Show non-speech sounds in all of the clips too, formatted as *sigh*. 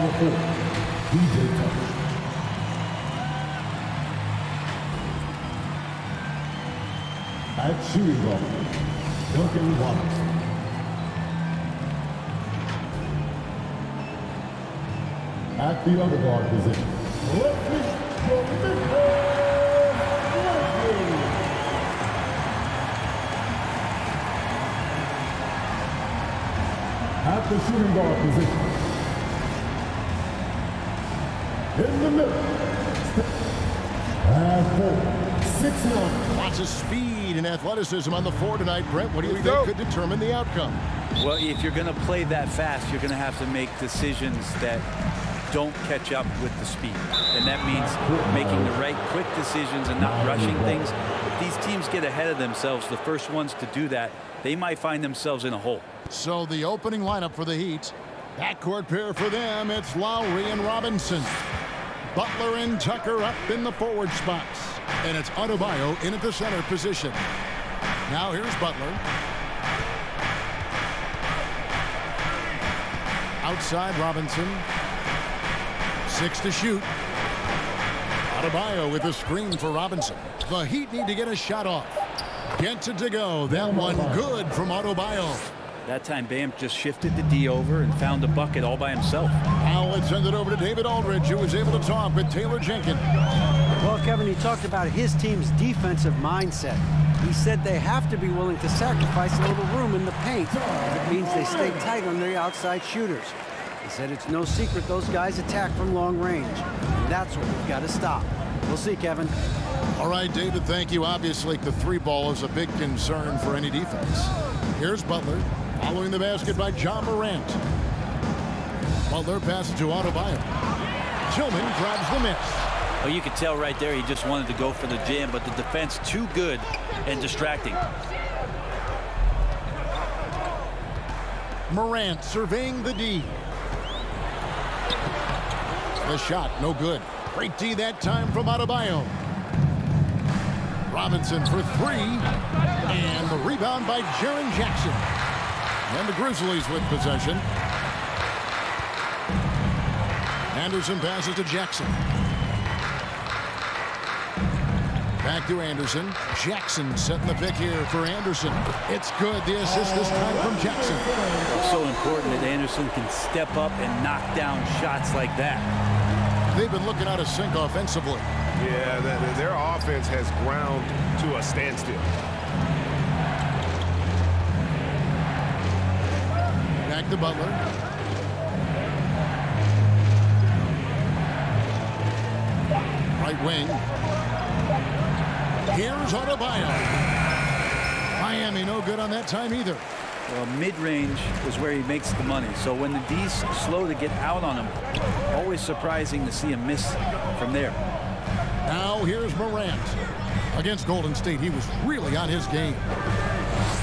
Power forward, PJ Tucker. At Duncan Robinson. At the other guard position, Leslie At the shooting guard position, in the middle, and four, six nine. Lots of speed and athleticism on the floor tonight, Brent. What do you we think go. could determine the outcome? Well, if you're going to play that fast, you're going to have to make decisions that don't catch up with the speed. And that means making the right quick decisions and not rushing things. If these teams get ahead of themselves, the first ones to do that, they might find themselves in a hole. So the opening lineup for the Heat. Backcourt pair for them, it's Lowry and Robinson. Butler and Tucker up in the forward spots. And it's Adebayo in at the center position. Now here's Butler. Outside Robinson. Six to shoot. Adebayo with a screen for Robinson. The Heat need to get a shot off. Gets it to go. That one good from Adebayo. That time, Bam just shifted the D over and found a bucket all by himself. Now let's send it over to David Aldridge, who was able to talk with Taylor Jenkins. Well, Kevin, he talked about his team's defensive mindset. He said they have to be willing to sacrifice a little room in the paint. It means they stay tight on their outside shooters. He said it's no secret those guys attack from long range. And that's what we've got to stop. We'll see, Kevin. All right, David, thank you. Obviously, the three ball is a big concern for any defense. Here's Butler, following the basket by Ja Morant. Butler passes to Adebayo. Tillman grabs the miss. Oh, you could tell right there he just wanted to go for the jam, but the defense too good and distracting. Morant surveying the D. The shot, no good. Great D that time from Adebayo. Robinson for three. And the rebound by Jaren Jackson. And the Grizzlies with possession. Anderson passes to Jackson. Back to Anderson. Jackson setting the pick here for Anderson. It's good. The assist this time from Jackson. So important that Anderson can step up and knock down shots like that. They've been looking out of sync offensively. Yeah, their offense has ground to a standstill. To Butler. Right wing. Here's Adebayo. Miami no good on that time either. Well, mid-range is where he makes the money. So when the D's slow to get out on him, always surprising to see him miss from there. Now here's Morant. Against Golden State, he was really on his game.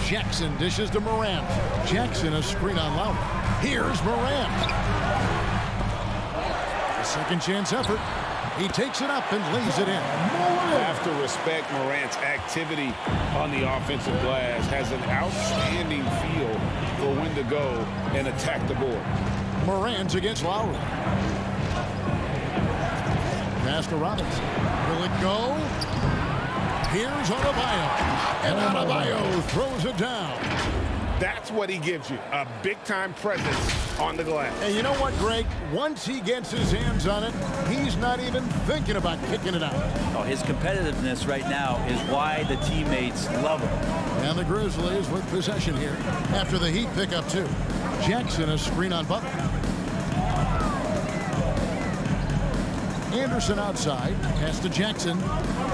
Jackson dishes to Morant. Jackson a screen on Lowry. Here's Morant. A second chance effort. He takes it up and lays it in. Have to respect Morant's activity on the offensive glass. Has an outstanding feel for when to go and attack the board. Morant against Lowry. Pass to Robinson. Will it go? Here's Adebayo. And Adebayo throws it down. That's what he gives you, a big-time presence on the glass. And you know what, Greg? Once he gets his hands on it, he's not even thinking about kicking it out. Oh, his competitiveness right now is why the teammates love him. And the Grizzlies with possession here. After the Heat pick up two. Jackson a screen on Butler. Anderson outside. Pass to Jackson.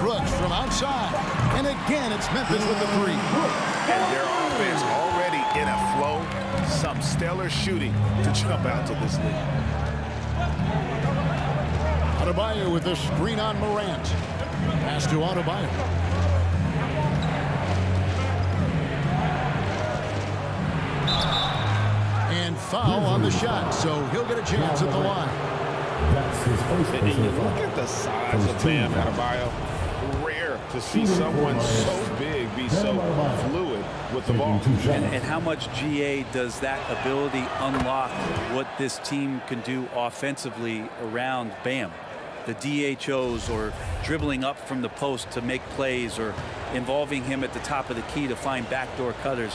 Brooks from outside. And again, it's Memphis with the three. And their offense already in a flow. Some stellar shooting to jump out to this lead. Adebayo with the screen on Morant. Pass to Adebayo. And foul on the shot, so he'll get a chance at the line. That's his first And you look at the size of Bam foul. Adebayo. To see someone so big be so fluid with the ball. And, and how much GA does that ability unlock what this team can do offensively around Bam? The DHOs or dribbling up from the post to make plays or involving him at the top of the key to find backdoor cutters.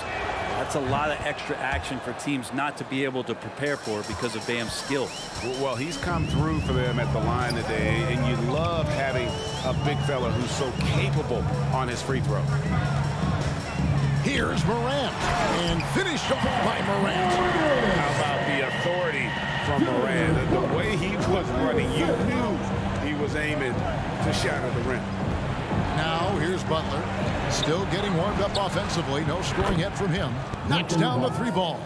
That's a lot of extra action for teams not to be able to prepare for because of Bam's skill. Well, he's come through for them at the line today, and you love having a big fella who's so capable on his free throw. Here's Morant. And finished off by Morant. How about the authority from Moran? The, the way he was running, you knew he was aiming to shatter the rim. Now here's Butler. Still getting warmed up offensively. No scoring yet from him. Knocks down the three ball.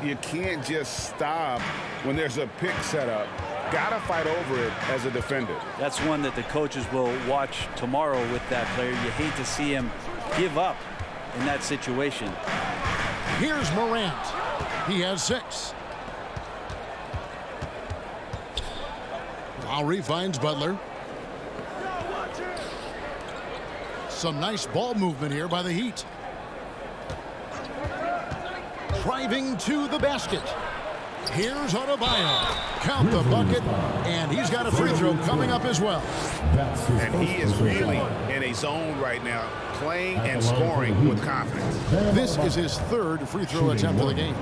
You can't just stop when there's a pick set up. Got to fight over it as a defender. That's one that the coaches will watch tomorrow with that player. You hate to see him give up in that situation. Here's Morant. He has six. Lowry finds Butler. Some nice ball movement here by the Heat. Driving to the basket. Here's Adebayo. Count the bucket, and he's got a free throw coming up as well. And he is really in a zone right now, playing and scoring with confidence. This is his third free throw attempt of the game.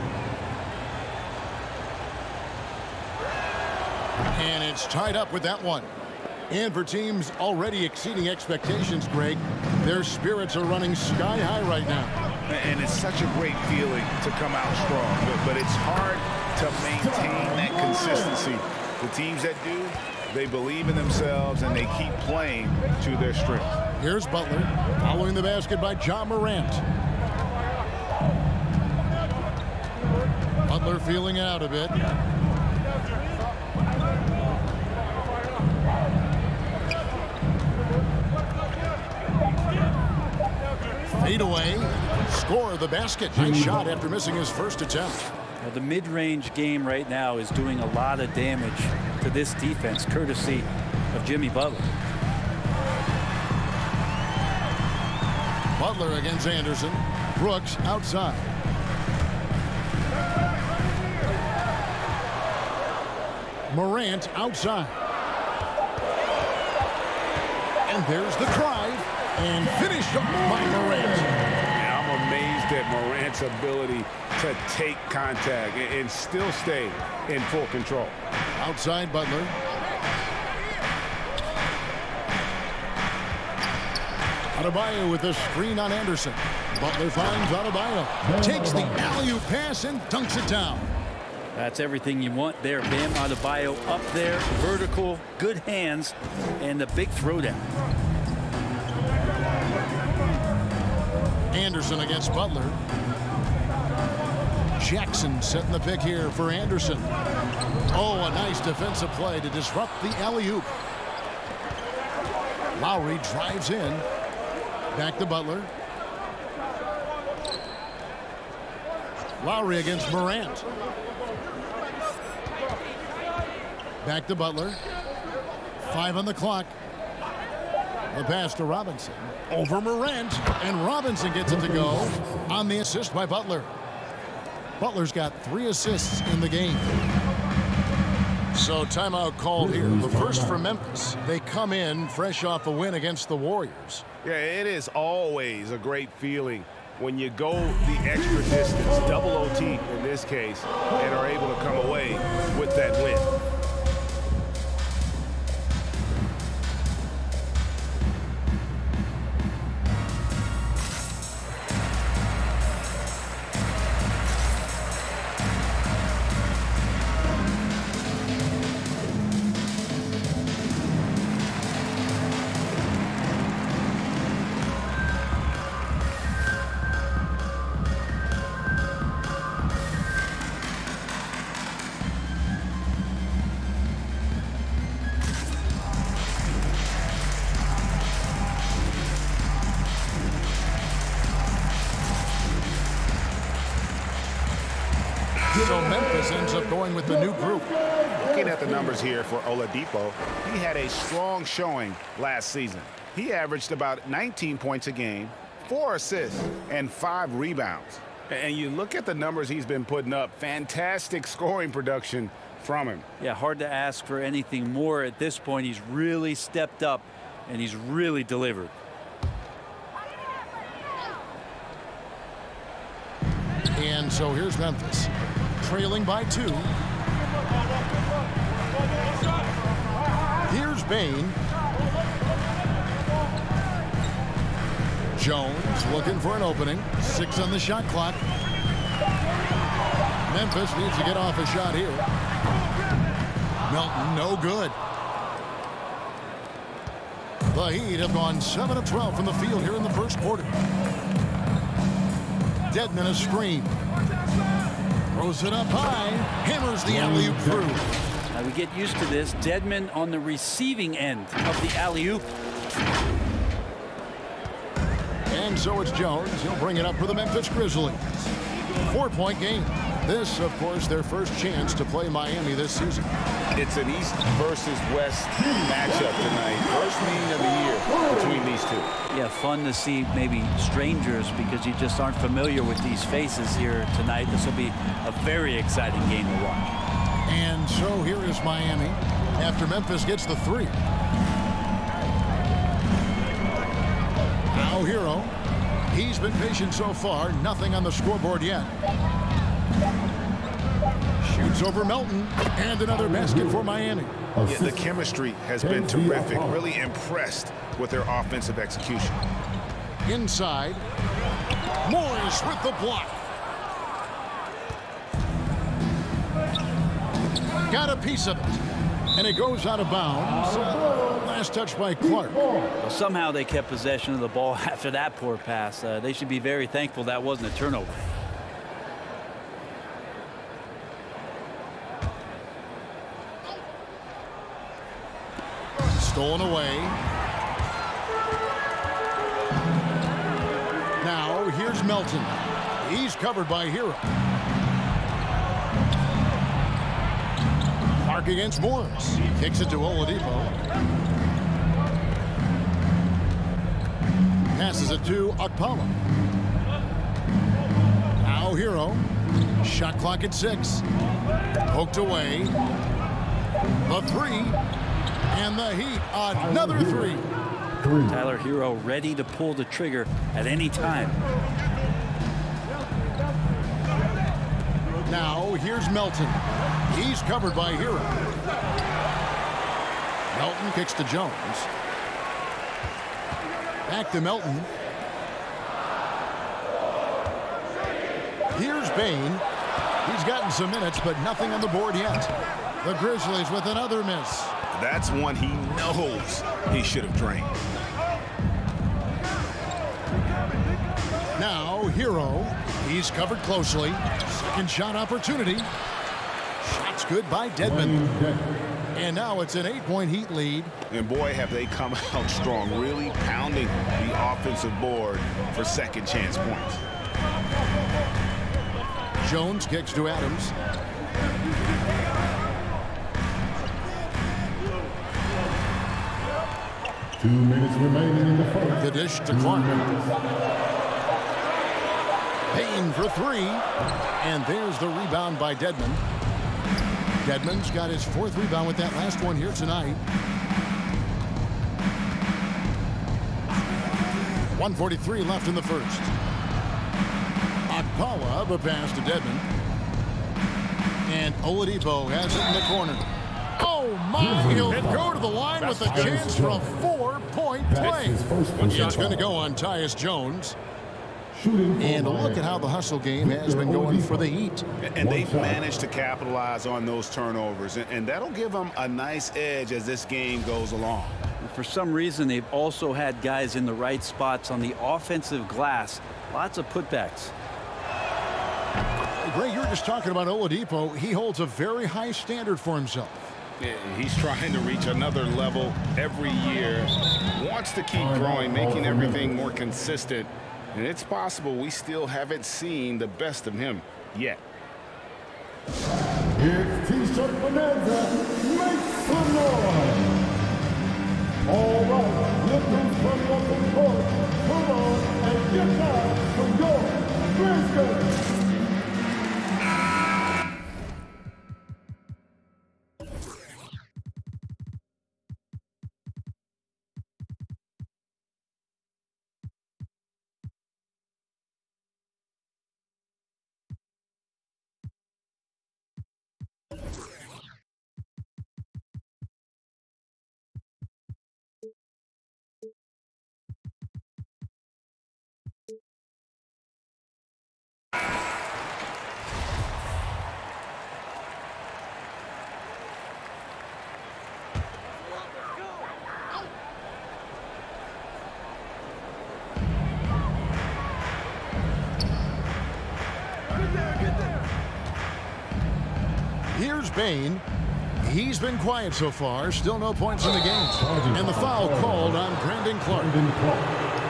And it's tied up with that one. And for teams already exceeding expectations, Greg, their spirits are running sky high right now. And it's such a great feeling to come out strong, but, but it's hard to maintain that consistency. The teams that do, they believe in themselves and they keep playing to their strength. Here's Butler, following the basket by Ja Morant. Butler feeling out a bit. Fade away, score the basket. Nice hmm. shot after missing his first attempt. Well, the mid-range game right now is doing a lot of damage to this defense, courtesy of Jimmy Butler. Butler against Anderson. Brooks outside. Morant outside. And there's the drive. And finished up by Morant. And I'm amazed at Morant's ability to take contact and, and still stay in full control. Outside Butler. Adebayo with the screen on Anderson. Butler finds Adebayo. Takes the alley-oop pass and dunks it down. That's everything you want there. Bam Adebayo up there, vertical, good hands, and the big throwdown. Anderson against Butler. Jackson setting the pick here for Anderson. Oh, a nice defensive play to disrupt the alley-oop. Lowry drives in. Back to Butler. Lowry against Morant. Back to Butler. Five on the clock. The pass to Robinson. Over Morant. And Robinson gets it to go on the assist by Butler. Butler's got three assists in the game. So timeout called here. The first for Memphis. They come in fresh off a win against the Warriors. Yeah, it is always a great feeling when you go the extra distance, double OT in this case, and are able to come away with that win. Going with the new group. Looking at the numbers here for Oladipo, he had a strong showing last season. He averaged about 19 points a game, four assists, and five rebounds. And you look at the numbers he's been putting up, fantastic scoring production from him. Yeah, hard to ask for anything more at this point. He's really stepped up, and he's really delivered. And so here's Memphis, trailing by two. Here's Bane. Jones looking for an opening. Six on the shot clock. Memphis needs to get off a shot here. Melton, no good. The Heat have gone 7 of 12 from the field here in the first quarter. Dedmon a screen. Throws it up high. Hammers the alley-oop through. Now we get used to this. Dedmon on the receiving end of the alley-oop. And so it's Jones. He'll bring it up for the Memphis Grizzlies. Four-point game. This, of course, their first chance to play Miami this season. It's an East versus West matchup tonight. First meeting of the year between these two. Yeah, fun to see maybe strangers because you just aren't familiar with these faces here tonight. This will be a very exciting game to watch. And so here is Miami after Memphis gets the three. Now Herro. He's been patient so far. Nothing on the scoreboard yet. Shoots over Melton. And another basket for Miami. Yeah, the chemistry has been terrific. Really impressed with their offensive execution. Inside. Morris with the block. Got a piece of it. And it goes out of bounds. Last touch by Clarke. Well, somehow they kept possession of the ball *laughs* after that poor pass. Uh, they should be very thankful that wasn't a turnover. Stolen away. Now here's Melton. He's covered by Herro. Clarke against Morris. Kicks it to Oladipo. Passes it to Okpala. Now Herro. Shot clock at six. Poked away. The three. And the Heat, another three. Three. Tyler Herro ready to pull the trigger at any time. Now here's Melton. He's covered by Herro. Melton kicks to Jones. Back to Melton. Here's Bane. He's gotten some minutes, but nothing on the board yet. The Grizzlies with another miss. That's one he knows he should have drained. Now Herro. He's covered closely. Second shot opportunity. Shots good by Dedmon. And now it's an eight-point Heat lead. And boy, have they come *laughs* out strong, really pounding the offensive board for second chance points. Jones kicks to Adams. Two minutes remaining in the first. The dish to Clarke. Payne for three. And there's the rebound by Dedmon. Dedmon's got his fourth rebound with that last one here tonight. 143 left in the first. Okpala, the pass to Dedmon. And Oladipo has it in the corner. Oh, my! He'll go to the line with a chance for a four-point play. his first one. It's going to go on Tyus Jones. And look at how the hustle game has been going for the Heat. And they've managed to capitalize on those turnovers. And- And that'll give them a nice edge as this game goes along. For some reason, they've also had guys in the right spots on the offensive glass. Lots of putbacks. Greg, you were just talking about Oladipo. He holds a very high standard for himself. He's trying to reach another level every year. Wants to keep growing, making everything more consistent. And it's possible we still haven't seen the best of him yet. It's T-shirt bonanza. Make some noise. All right, look who's coming up in court. ball and get out from your Brisbane. Bane. He's been quiet so far. Still no points in the game. And the foul called on Brandon Clarke.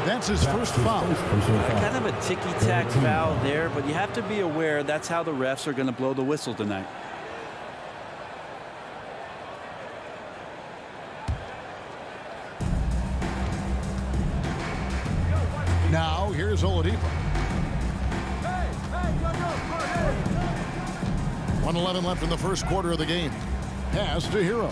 That's his first foul. Foul. Kind of a ticky-tack foul there, but you have to be aware that's how the refs are going to blow the whistle tonight. Now, here's Oladipo. 111 left in the first quarter of the game. Pass to Herro.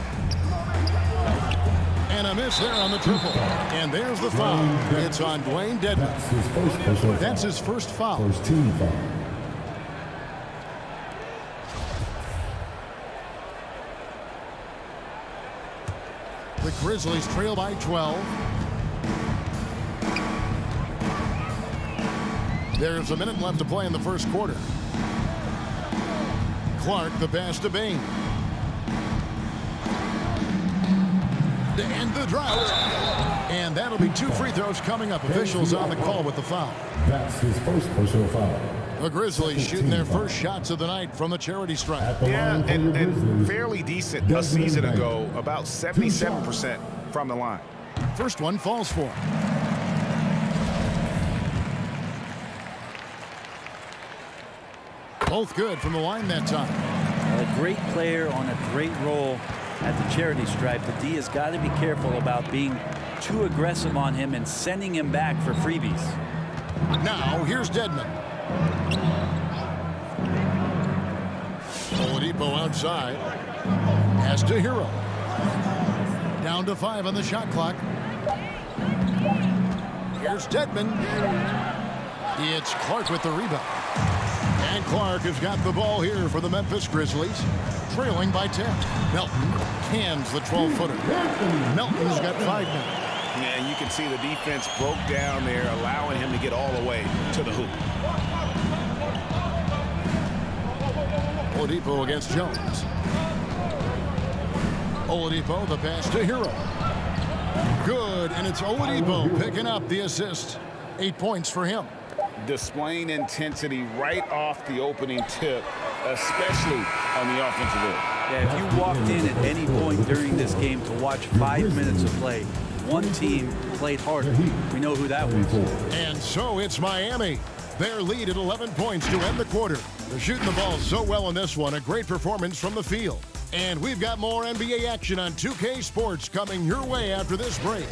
And a miss there on the triple. And there's the foul. It's on Dewayne Dedmon. That's his first personal That's his first foul. First team foul. The Grizzlies trail by 12. There's a minute left to play in the first quarter. Clarke, the pass to Bane. To end the drought. And that'll be two free throws coming up. Officials on the call with the foul. That's his first personal foul. The Grizzlies shooting their first shots of the night from the charity stripe. The Yeah, line and, your and fairly decent a season ago, about 77% from the line. First one falls for. Both good from the line that time. A great player on a great role at the charity stripe. The D has got to be careful about being too aggressive on him and sending him back for freebies. Now, here's Dedmon. Oladipo outside. Pass to Herro. Down to five on the shot clock. Here's Dedmon. It's Clarke with the rebound. And Clarke has got the ball here for the Memphis Grizzlies, trailing by 10. Melton cans the 12-footer. Melton's got five now. Yeah, you can see the defense broke down there, allowing him to get all the way to the hoop. Oladipo against Jones. Oladipo, the pass to Herro. Good, and it's Oladipo picking up the assist. Eight points for him. Displaying intensity right off the opening tip, especially on the offensive end. Yeah, if you walked in at any point during this game to watch five minutes of play, one team played harder. We know who that was. And so it's Miami. Their lead at 11 points to end the quarter. They're shooting the ball so well in this one. A great performance from the field. And we've got more NBA action on 2K Sports coming your way after this break.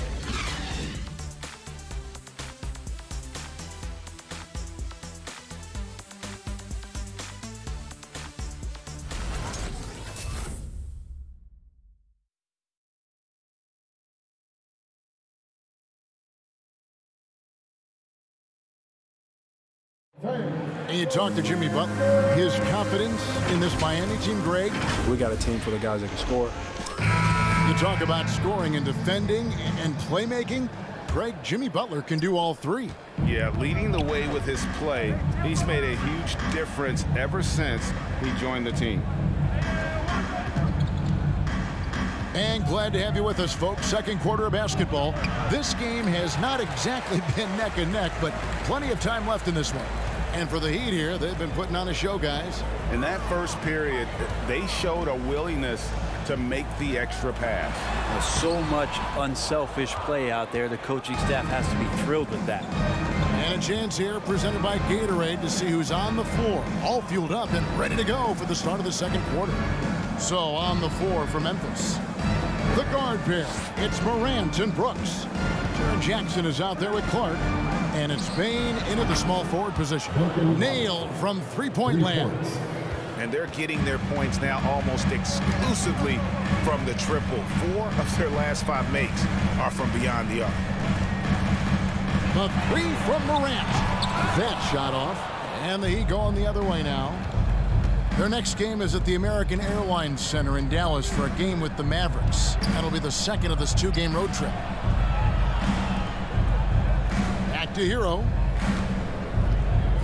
And you talk to Jimmy Butler, his confidence in this Miami team, Greg. We got a team full of guys that can score. You talk about scoring and defending and playmaking. Greg, Jimmy Butler can do all three. Yeah, leading the way with his play. He's made a huge difference ever since he joined the team. And glad to have you with us, folks. Second quarter of basketball. This game has not exactly *laughs* been neck and neck, but plenty of time left in this one. And for the Heat here, they've been putting on a show, guys. In that first period, they showed a willingness to make the extra pass. There's so much unselfish play out there. The coaching staff has to be thrilled with that. And a chance here presented by Gatorade to see who's on the floor, all fueled up and ready to go for the start of the second quarter. So on the floor for Memphis. The guard pair, it's Morant and Brooks. Jaren Jackson is out there with Clarke. And it's Bane into the small forward position. Nailed from three-point land. And they're getting their points now almost exclusively from the triple. Four of their last five makes are from beyond the arc. The three from Morant. That shot off. And the Heat going the other way now. Their next game is at the American Airlines Center in Dallas for a game with the Mavericks. That'll be the second of this two-game road trip. Back to Herro.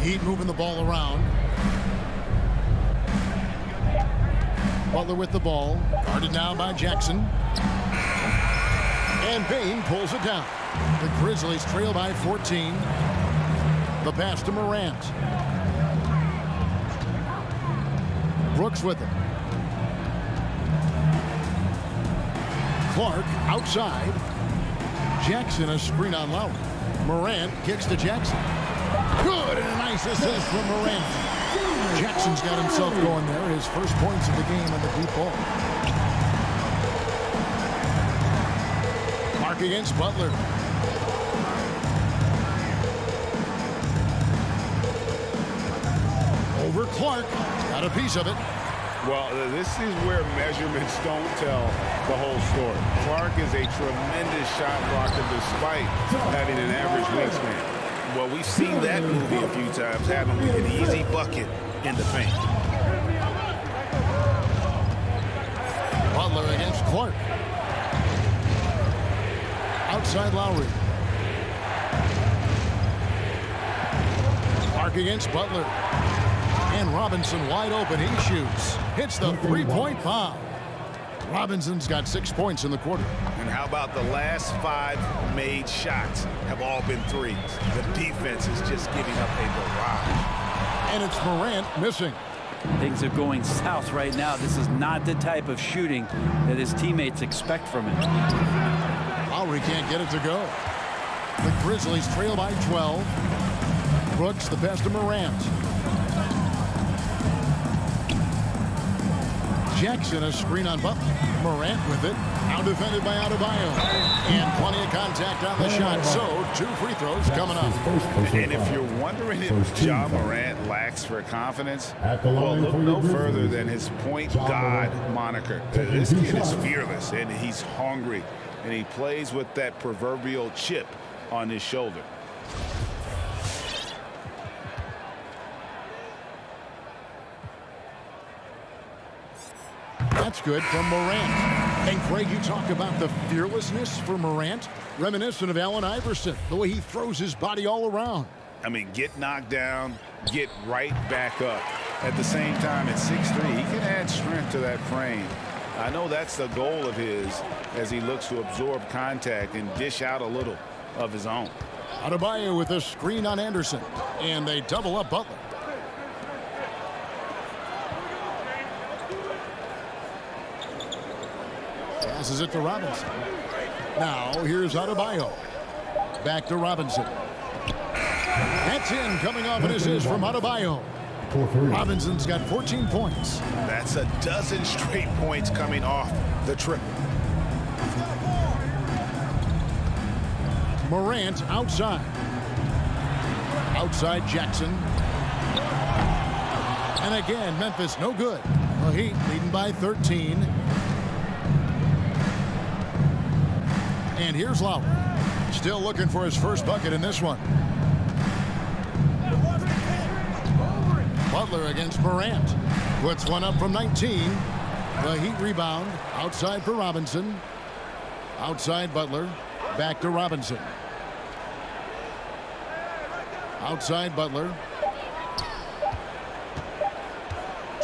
Heat moving the ball around. Butler with the ball. Guarded now by Jackson. And Bane pulls it down. The Grizzlies trail by 14. The pass to Morant. Brooks with it. Clarke outside. Jackson a screen on Lowry. Morant kicks to Jackson. Good and a nice assist from Morant. Jackson's got himself going there. His first points of the game on the deep ball. Clarke against Butler. Over Clarke. Got a piece of it. Well, this is where measurements don't tell the whole story. Clarke is a tremendous shot blocker despite having an average wingspan. Well, we've seen that movie a few times, haven't we? An easy bucket in the paint. Butler against Clarke. Outside Lowry. Clarke against Butler. And Robinson wide open. He shoots. Hits the three-point bomb. Robinson's got six points in the quarter. And how about the last five made shots have all been threes? The defense is just giving up a barrage. And it's Morant missing. Things are going south right now. This is not the type of shooting that his teammates expect from him. Lowry can't get it to go. The Grizzlies trail by 12. Brooks the best of Morant. Jackson a screen on Butler. Morant with it. Now defended by Adebayo. And plenty of contact on the shot. So two free throws coming up. And if you're wondering if Ja Morant lacks for confidence, well, look no further than his point god moniker. This kid is fearless and he's hungry and he plays with that proverbial chip on his shoulder. That's good from Morant. And Craig, you talk about the fearlessness for Morant, reminiscent of Allen Iverson, the way he throws his body all around. I mean, get knocked down, get right back up. At the same time, at 6'3", he can add strength to that frame. I know that's the goal of his as he looks to absorb contact and dish out a little of his own. Adebayo with a screen on Anderson. And they double up Butler. Passes it to Robinson. Now here's Adebayo. Back to Robinson. That's in coming off an assist from Adebayo. Robinson's got 14 points. That's a dozen straight points coming off the triple. Morant outside. Outside Jackson. And again, Memphis no good. The Heat leading by 13. And here's Lowry. Still looking for his first bucket in this one. Butler against Morant. Puts one up from 19. The Heat rebound. Outside for Robinson. Outside Butler. Back to Robinson. Outside Butler.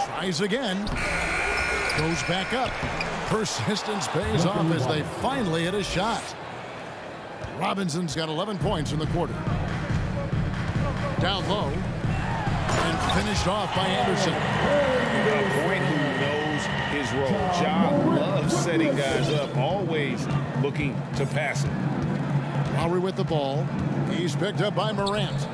Tries again. Goes back up. Persistence pays off as they finally hit a shot. Robinson's got 11 points in the quarter. Down low. And finished off by Anderson. A point who knows his role. John loves setting guys up, always looking to pass it. Lowry with the ball. He's picked up by Morant.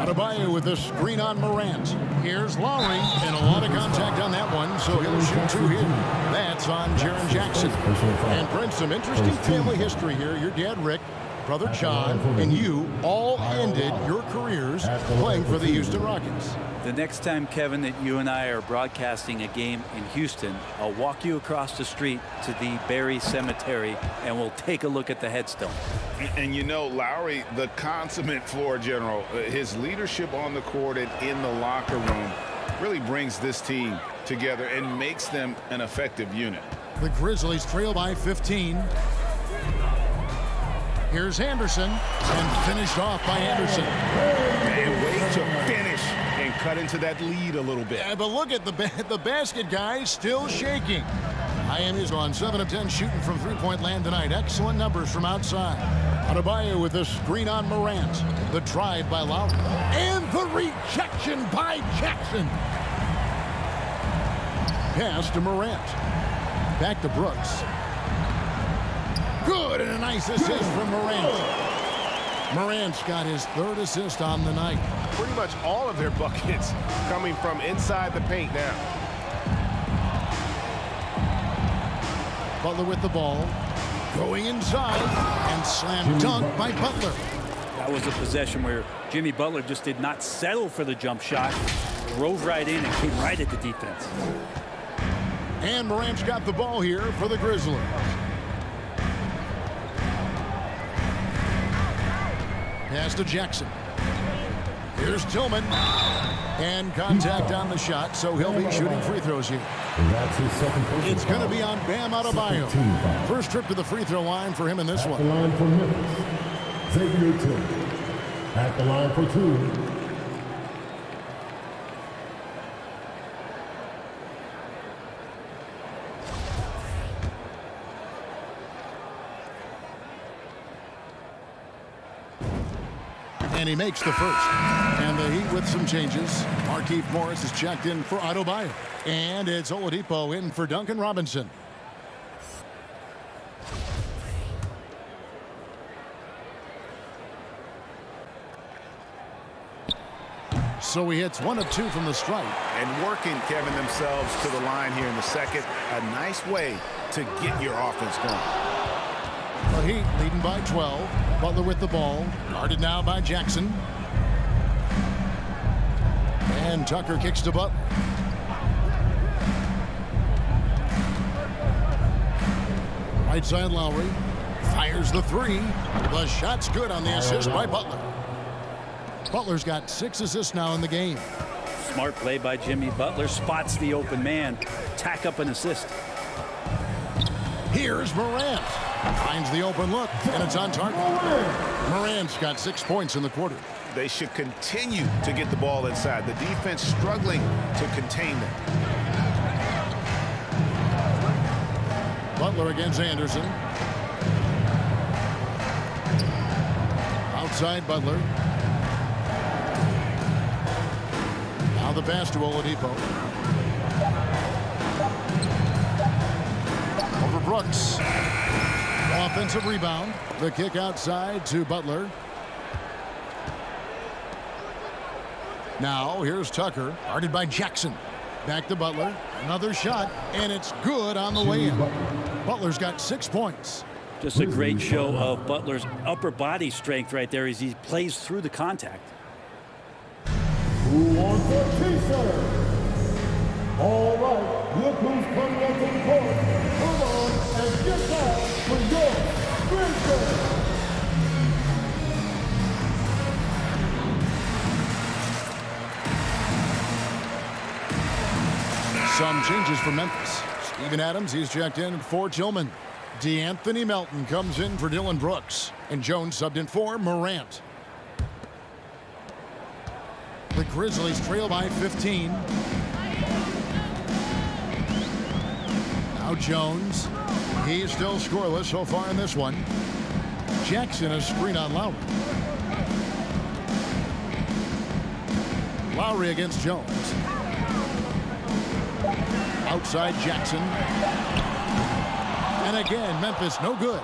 Adebayo with the screen on Morant. Here's Lowry, and a lot of contact on that one, so he'll shoot two here. That's on Jaren Jackson. And Prince, some interesting family history here. Your dad, Rick, brother John, and you all ended your careers playing for the Houston Rockets. The next time, Kevin, that you and I are broadcasting a game in Houston, I'll walk you across the street to the Barry Cemetery, and we'll take a look at the headstone. And you know, Lowry, the consummate floor general, uh, his leadership on the court and in the locker room really brings this team together and makes them an effective unit. The Grizzlies trail by 15. Here's Anderson, and finished off by Anderson. And wait to finish and cut into that lead a little bit. Yeah, but look at the ba *laughs* the basket guy still shaking. Miami's on 7 of 10 shooting from three-point land tonight. Excellent numbers from outside. Adebayo with a screen on Morant. The drive by Lowry. And the rejection by Jackson. Pass to Morant. Back to Brooks. Good and a nice assist from Morant. Morant's got his third assist on the night. Pretty much all of their *laughs* buckets coming from inside the paint now. Butler with the ball. Going inside and slam dunk by Butler. That was a possession where Jimmy Butler just did not settle for the jump shot. Drove right in and came right at the defense. And Morant's got the ball here for the Grizzlies. Pass to Jackson. Here's Tillman. And contact on the shot, so he'll be shooting free throws here. That's his second It's going to be on Bam Adebayo. Second team foul. First trip to the free throw line for him in this At the one. line for Memphis, Xavier Tillman. At the line for two, And he makes the first. And the Heat with some changes. Markieff Morris is checked in for Adebayo. And it's Oladipo in for Duncan Robinson. So he hits one of two from the stripe. And working, Kevin, themselves to the line here in the second. A nice way to get your offense going. The Heat leading by 12. Butler with the ball. Guarded now by Jackson. And Tucker kicks to Butler. Right side Lowry. Fires the three. The shot's good on the assist by Butler. Butler's got six assists now in the game. Smart play by Jimmy Butler. Spots the open man. Tack up an assist. Here's Morant. Finds the open look, and it's on target. Morant's got six points in the quarter. They should continue to get the ball inside. The defense struggling to contain them. Butler against Anderson. Outside Butler. Now the pass to Oladipo. Brooks. Offensive rebound. The kick outside to Butler. Now here's Tucker. Guarded by Jackson. Back to Butler. Another shot, and it's good on the way in. Butler's got six points. Just a great show of Butler's upper body strength right there as he plays through the contact. who on 14, sir? All right, look who's coming up to the court. Some changes for Memphis. Steven Adams, he's checked in for Tillman. De'Anthony Melton comes in for Dillon Brooks. And Jones subbed in for Morant. The Grizzlies trail by 15. Now Jones. He's still scoreless so far in this one. Jackson a screen on Lowry. Lowry against Jones. Outside Jackson. And again, Memphis no good.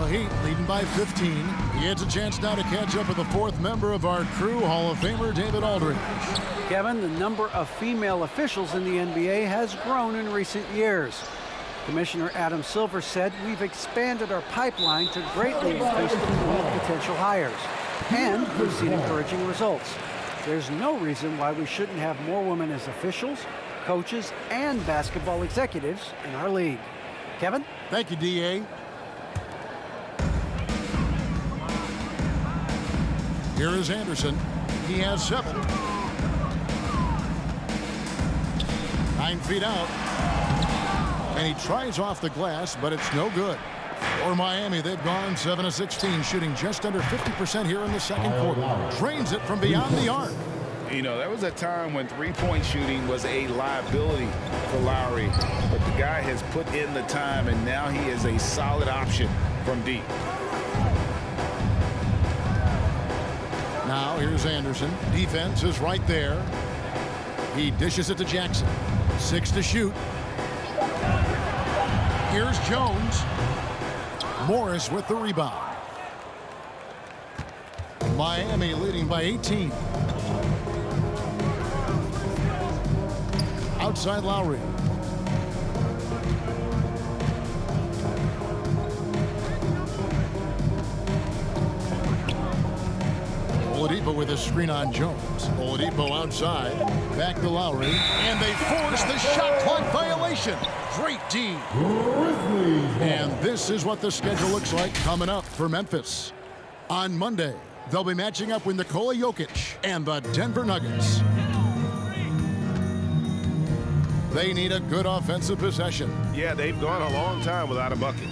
The Heat leading by 15. He has a chance now to catch up with the fourth member of our crew, Hall of Famer David Aldridge. Kevin, the number of female officials in the NBA has grown in recent years. Commissioner Adam Silver said we've expanded our pipeline to greatly increase the pool of potential hires. And we've seen encouraging results. There's no reason why we shouldn't have more women as officials, coaches, and basketball executives in our league. Kevin? Thank you, DA. Here is Anderson. He has seven. Nine feet out. And he tries off the glass, but it's no good. For Miami, they've gone 7 of 16, shooting just under 50% here in the second quarter. Drains it from beyond the arc. You know, there was a time when three-point shooting was a liability for Lowry, but the guy has put in the time, and now he is a solid option from deep. Now here's Anderson. Defense is right there. He dishes it to Jackson. Six to shoot. Here's Jones. Morris with the rebound. Miami leading by 18. Outside Lowry. Oladipo with a screen on Jones. Oladipo outside. Back to Lowry. And they force the shot clock violation. Great D. And this is what the schedule looks like coming up for Memphis. On Monday, they'll be matching up with Nikola Jokic and the Denver Nuggets. They need a good offensive possession. Yeah, they've gone a long time without a bucket.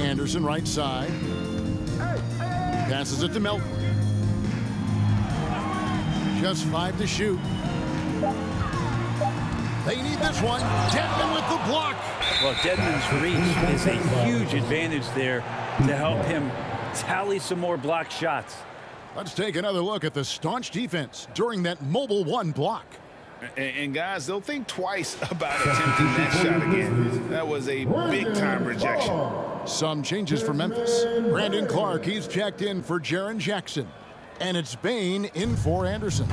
Anderson right side. Passes it to Melton. Just five to shoot. They need this one. Dedmon with the block. Well, Dedmon's reach is a huge advantage there to help him tally some more block shots. Let's take another look at the staunch defense during that mobile one block. And, and guys, they'll think twice *laughs* about attempting that shot again. That was a big-time rejection. Some changes for Memphis. Brandon Clarke, he's checked in for Jaren Jackson. And it's Bane in for Anderson.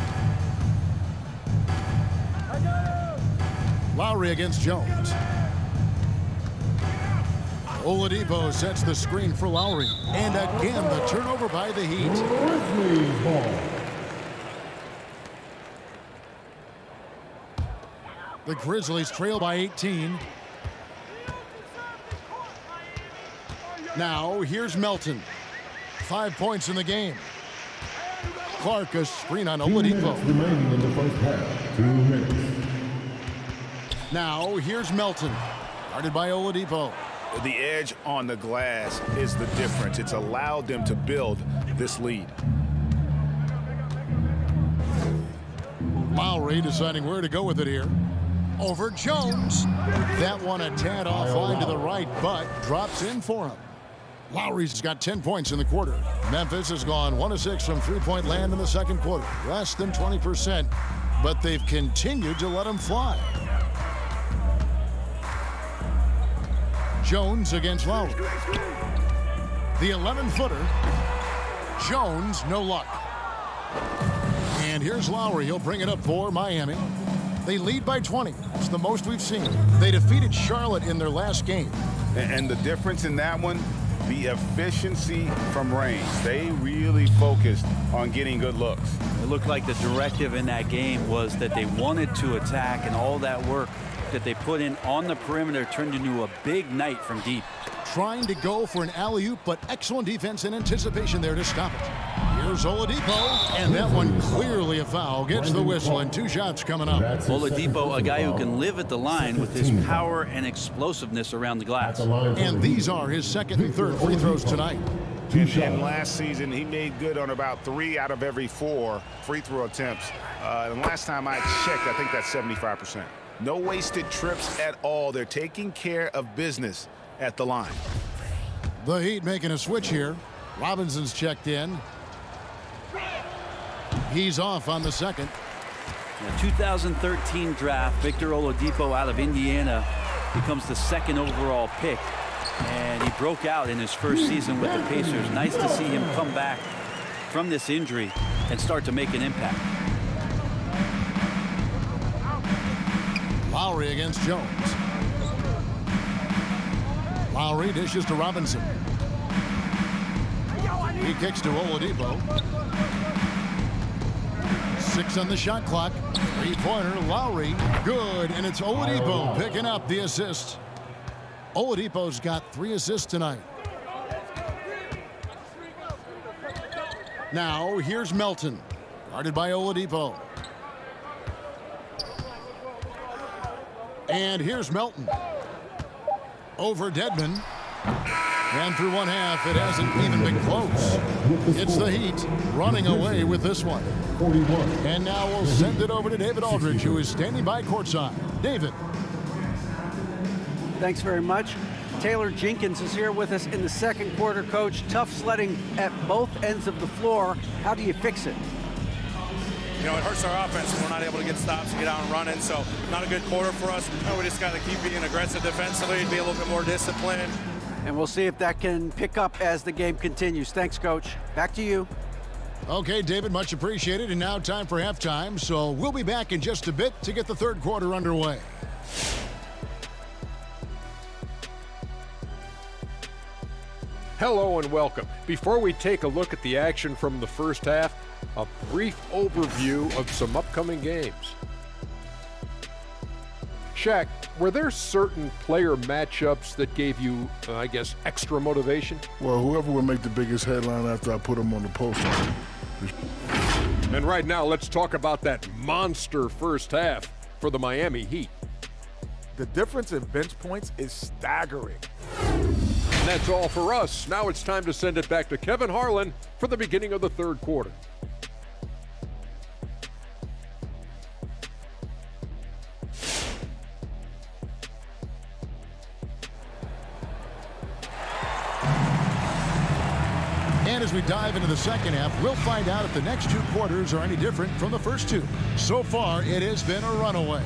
Lowry against Jones. Oladipo sets the screen for Lowry. And again, the turnover by the Heat. The Grizzlies trail by 18. Now, here's Melton. Five points in the game. Clarke, a screen on Oladipo. remaining in the first half. Two minutes. Now, here's Melton. Guarded by Oladipo. The edge on the glass is the difference. It's allowed them to build this lead. Lowry deciding where to go with it here. Over Jones. That one a tad offline to the right, but drops in for him. Lowry's got 10 points in the quarter. Memphis has gone 1 of 6 from three-point land in the second quarter. Less than 20%, but they've continued to let him fly. Jones against Lowry. The 11-footer. Jones, no luck. And here's Lowry. He'll bring it up for Miami. They lead by 20. It's the most we've seen. They defeated Charlotte in their last game. And, and the difference in that one, the efficiency from range. They really focused on getting good looks. It looked like the directive in that game was that they wanted to attack and all that work that they put in on the perimeter turned into a big night from deep. Trying to go for an alley-oop, but excellent defense and anticipation there to stop it. Here's Oladipo, and that one clearly a foul. Gets the whistle, and two shots coming up. That's his Oladipo, a guy who can live at the line with his power and explosiveness around the glass. the line for And these are his second and third free throws tonight. Two And last season, he made good on about three out of every four free throw attempts. Uh, and last time I checked, I think that's 75%. No wasted trips at all. They're taking care of business at the line. The Heat making a switch here. Robinson's checked in. He's off on the second. In the 2013 draft, Victor Oladipo out of Indiana becomes the second overall pick. And he broke out in his first season with the Pacers. Nice to see him come back from this injury and start to make an impact. Lowry against Jones. Lowry dishes to Robinson. He kicks to Oladipo. Six on the shot clock. Three-pointer, Lowry. Good, and it's Oladipo picking up the assist. Oladipo's got three assists tonight. Now, here's Melton. Guarded by Oladipo. And here's Melton. Over Dedmon. And through one half, it hasn't even been close. It's the Heat running away with this one. And now we'll send it over to David Aldridge, who is standing by courtside. David. Thanks very much. Taylor Jenkins is here with us in the second quarter, Coach. Tough sledding at both ends of the floor. How do you fix it? You know, it hurts our offense when we're not able to get stops and get out and running. So not a good quarter for us. You we just got to keep being aggressive defensively and be a little bit more disciplined. And we'll see if that can pick up as the game continues. Thanks, Coach. Back to you. Okay, David, much appreciated. And now time for halftime. So we'll be back in just a bit to get the third quarter underway. Hello and welcome. Before we take a look at the action from the first half, a brief overview of some upcoming games. Shaq, were there certain player matchups that gave you, uh, I guess, extra motivation? Well, whoever would make the biggest headline after I put them on the poster. And right now, let's talk about that monster first half for the Miami Heat. The difference in bench points is staggering. And that's all for us. Now it's time to send it back to Kevin Harlan for the beginning of the third quarter. And as we dive into the second half, we'll find out if the next two quarters are any different from the first two. So far, it has been a runaway.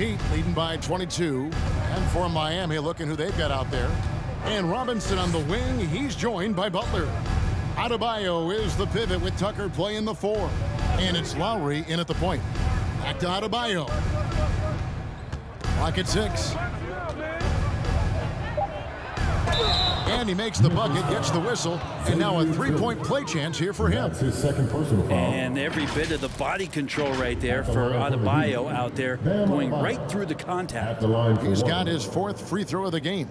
Heat leading by 22. And for Miami, looking who they've got out there. And Robinson on the wing. He's joined by Butler. Adebayo is the pivot with Tucker playing the four. And it's Lowry in at the point. Back to Adebayo. Clock at six. And he makes the bucket, gets the whistle, and now a three-point play chance here for him. That's his second personal foul. And every bit of the body control right there for Adebayo out there going right through the contact. the line for got his fourth free throw of the game.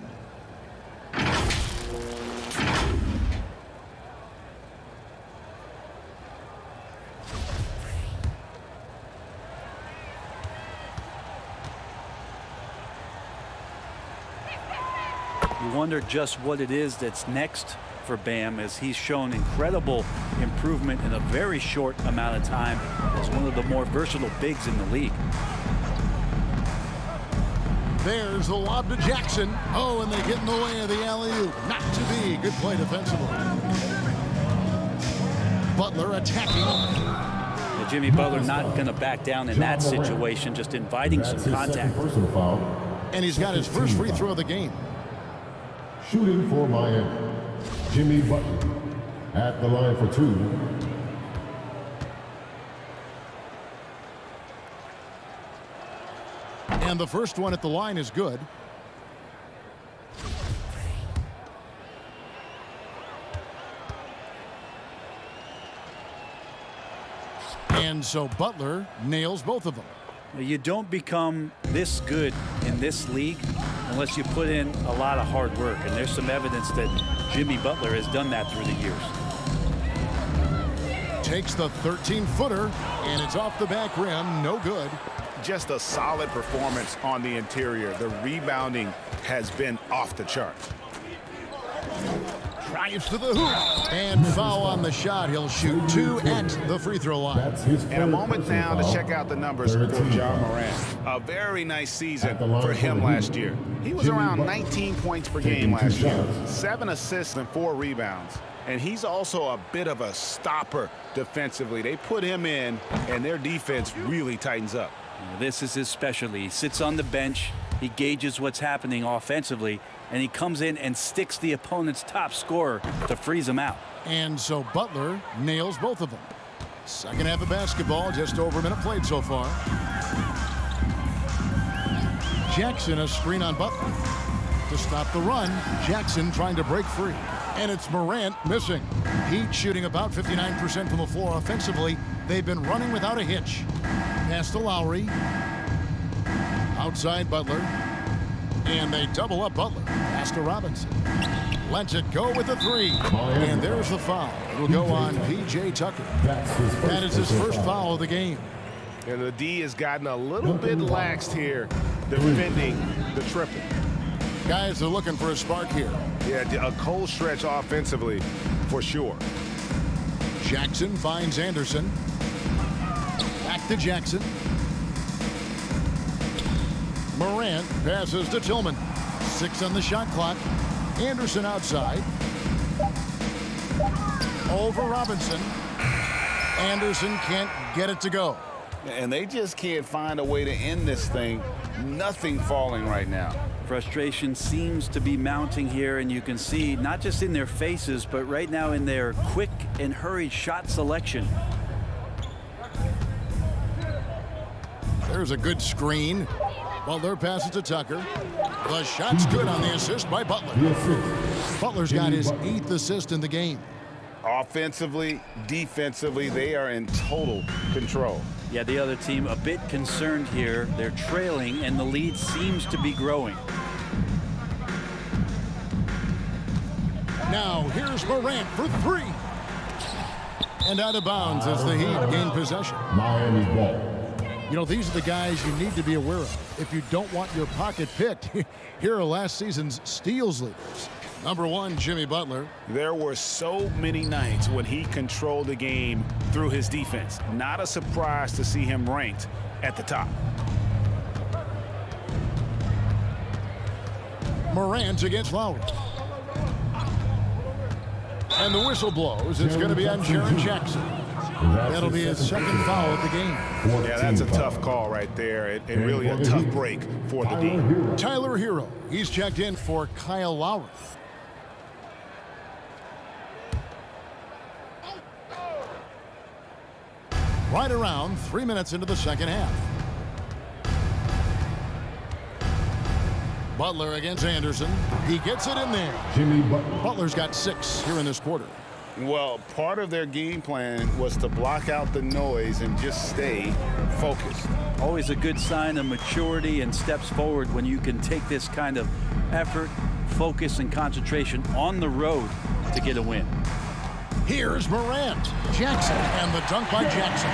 Wonder just what it is that's next for Bam as he's shown incredible improvement in a very short amount of time as one of the more versatile bigs in the league. There's the lob to Jackson. Oh, and they get in the way of the alley-oop. Not to be. Good play defensively. Butler attacking. Now, Jimmy Butler not going to back down in that situation, just inviting That's some contact. And he's got his first free throw of the game. Shooting for Miami. Jimmy Butler at the line for two. And the first one at the line is good. And so Butler nails both of them. You don't become this good in this league unless you put in a lot of hard work. And there's some evidence that Jimmy Butler has done that through the years. Takes the 13-footer, and it's off the back rim. No good. Just a solid performance on the interior. The rebounding has been off the charts. Drives to the hoop. And foul on the shot. He'll shoot two at the free throw line. That's his And a moment now to check out the numbers for Ja Morant. A very nice season At the line for for him last year. He was around 19 points per game last year. Seven assists and four rebounds. And he's also a bit of a stopper defensively. They put him in, and their defense really tightens up. This is his specialty. He sits on the bench. He gauges what's happening offensively, and he comes in and sticks the opponent's top scorer to freeze him out. And so Butler nails both of them. Second half of basketball, just over a minute played so far. Jackson a screen on Butler. To stop the run, Jackson trying to break free. And it's Morant missing. Heat shooting about 59% from the floor offensively. They've been running without a hitch. Pass to Lowry. Outside Butler. And they double up Butler. Pass to Robinson. Lets it go with a three. And there's the foul. It'll go on P.J. Tucker. That is his first foul of the game. And the D has gotten a little bit laxed here defending the triple. Guys are looking for a spark here. Yeah, a cold stretch offensively for sure. Jackson finds Anderson. Back to Jackson. Morant passes to Tillman. Six on the shot clock. Anderson outside. Over Robinson. Anderson can't get it to go. And they just can't find a way to end this thing. Nothing falling right now. Frustration seems to be mounting here, and you can see not just in their faces, but right now in their quick and hurried shot selection. There's a good screen. Butler passes to Tucker. The shot's good on the assist by Butler. Butler's got his eighth assist in the game. Offensively, defensively, they are in total control. Yeah, the other team a bit concerned here. They're trailing, and the lead seems to be growing. Now, here's Morant for three. And out of bounds as the Heat gain possession. Miami ball. You know, these are the guys you need to be aware of. If you don't want your pocket picked, *laughs* here are last season's steals leaders. Number one, Jimmy Butler. There were so many nights when he controlled the game through his defense. Not a surprise to see him ranked at the top. Morant against Lowry. And the whistle blows. It's going to be on Jaren Jackson. That'll be his second foul of the game. Yeah, that's a tough call right there. It, it really a tough break for the D. Tyler Herro. He's checked in for Kyle Lowry. Right around three minutes into the second half. Butler against Anderson. He gets it in there. Jimmy Butler. Butler's got six here in this quarter. Well, part of their game plan was to block out the noise and just stay focused. Always a good sign of maturity and steps forward when you can take this kind of effort, focus, and concentration on the road to get a win. Here's Morant. Jackson and the dunk by Jackson.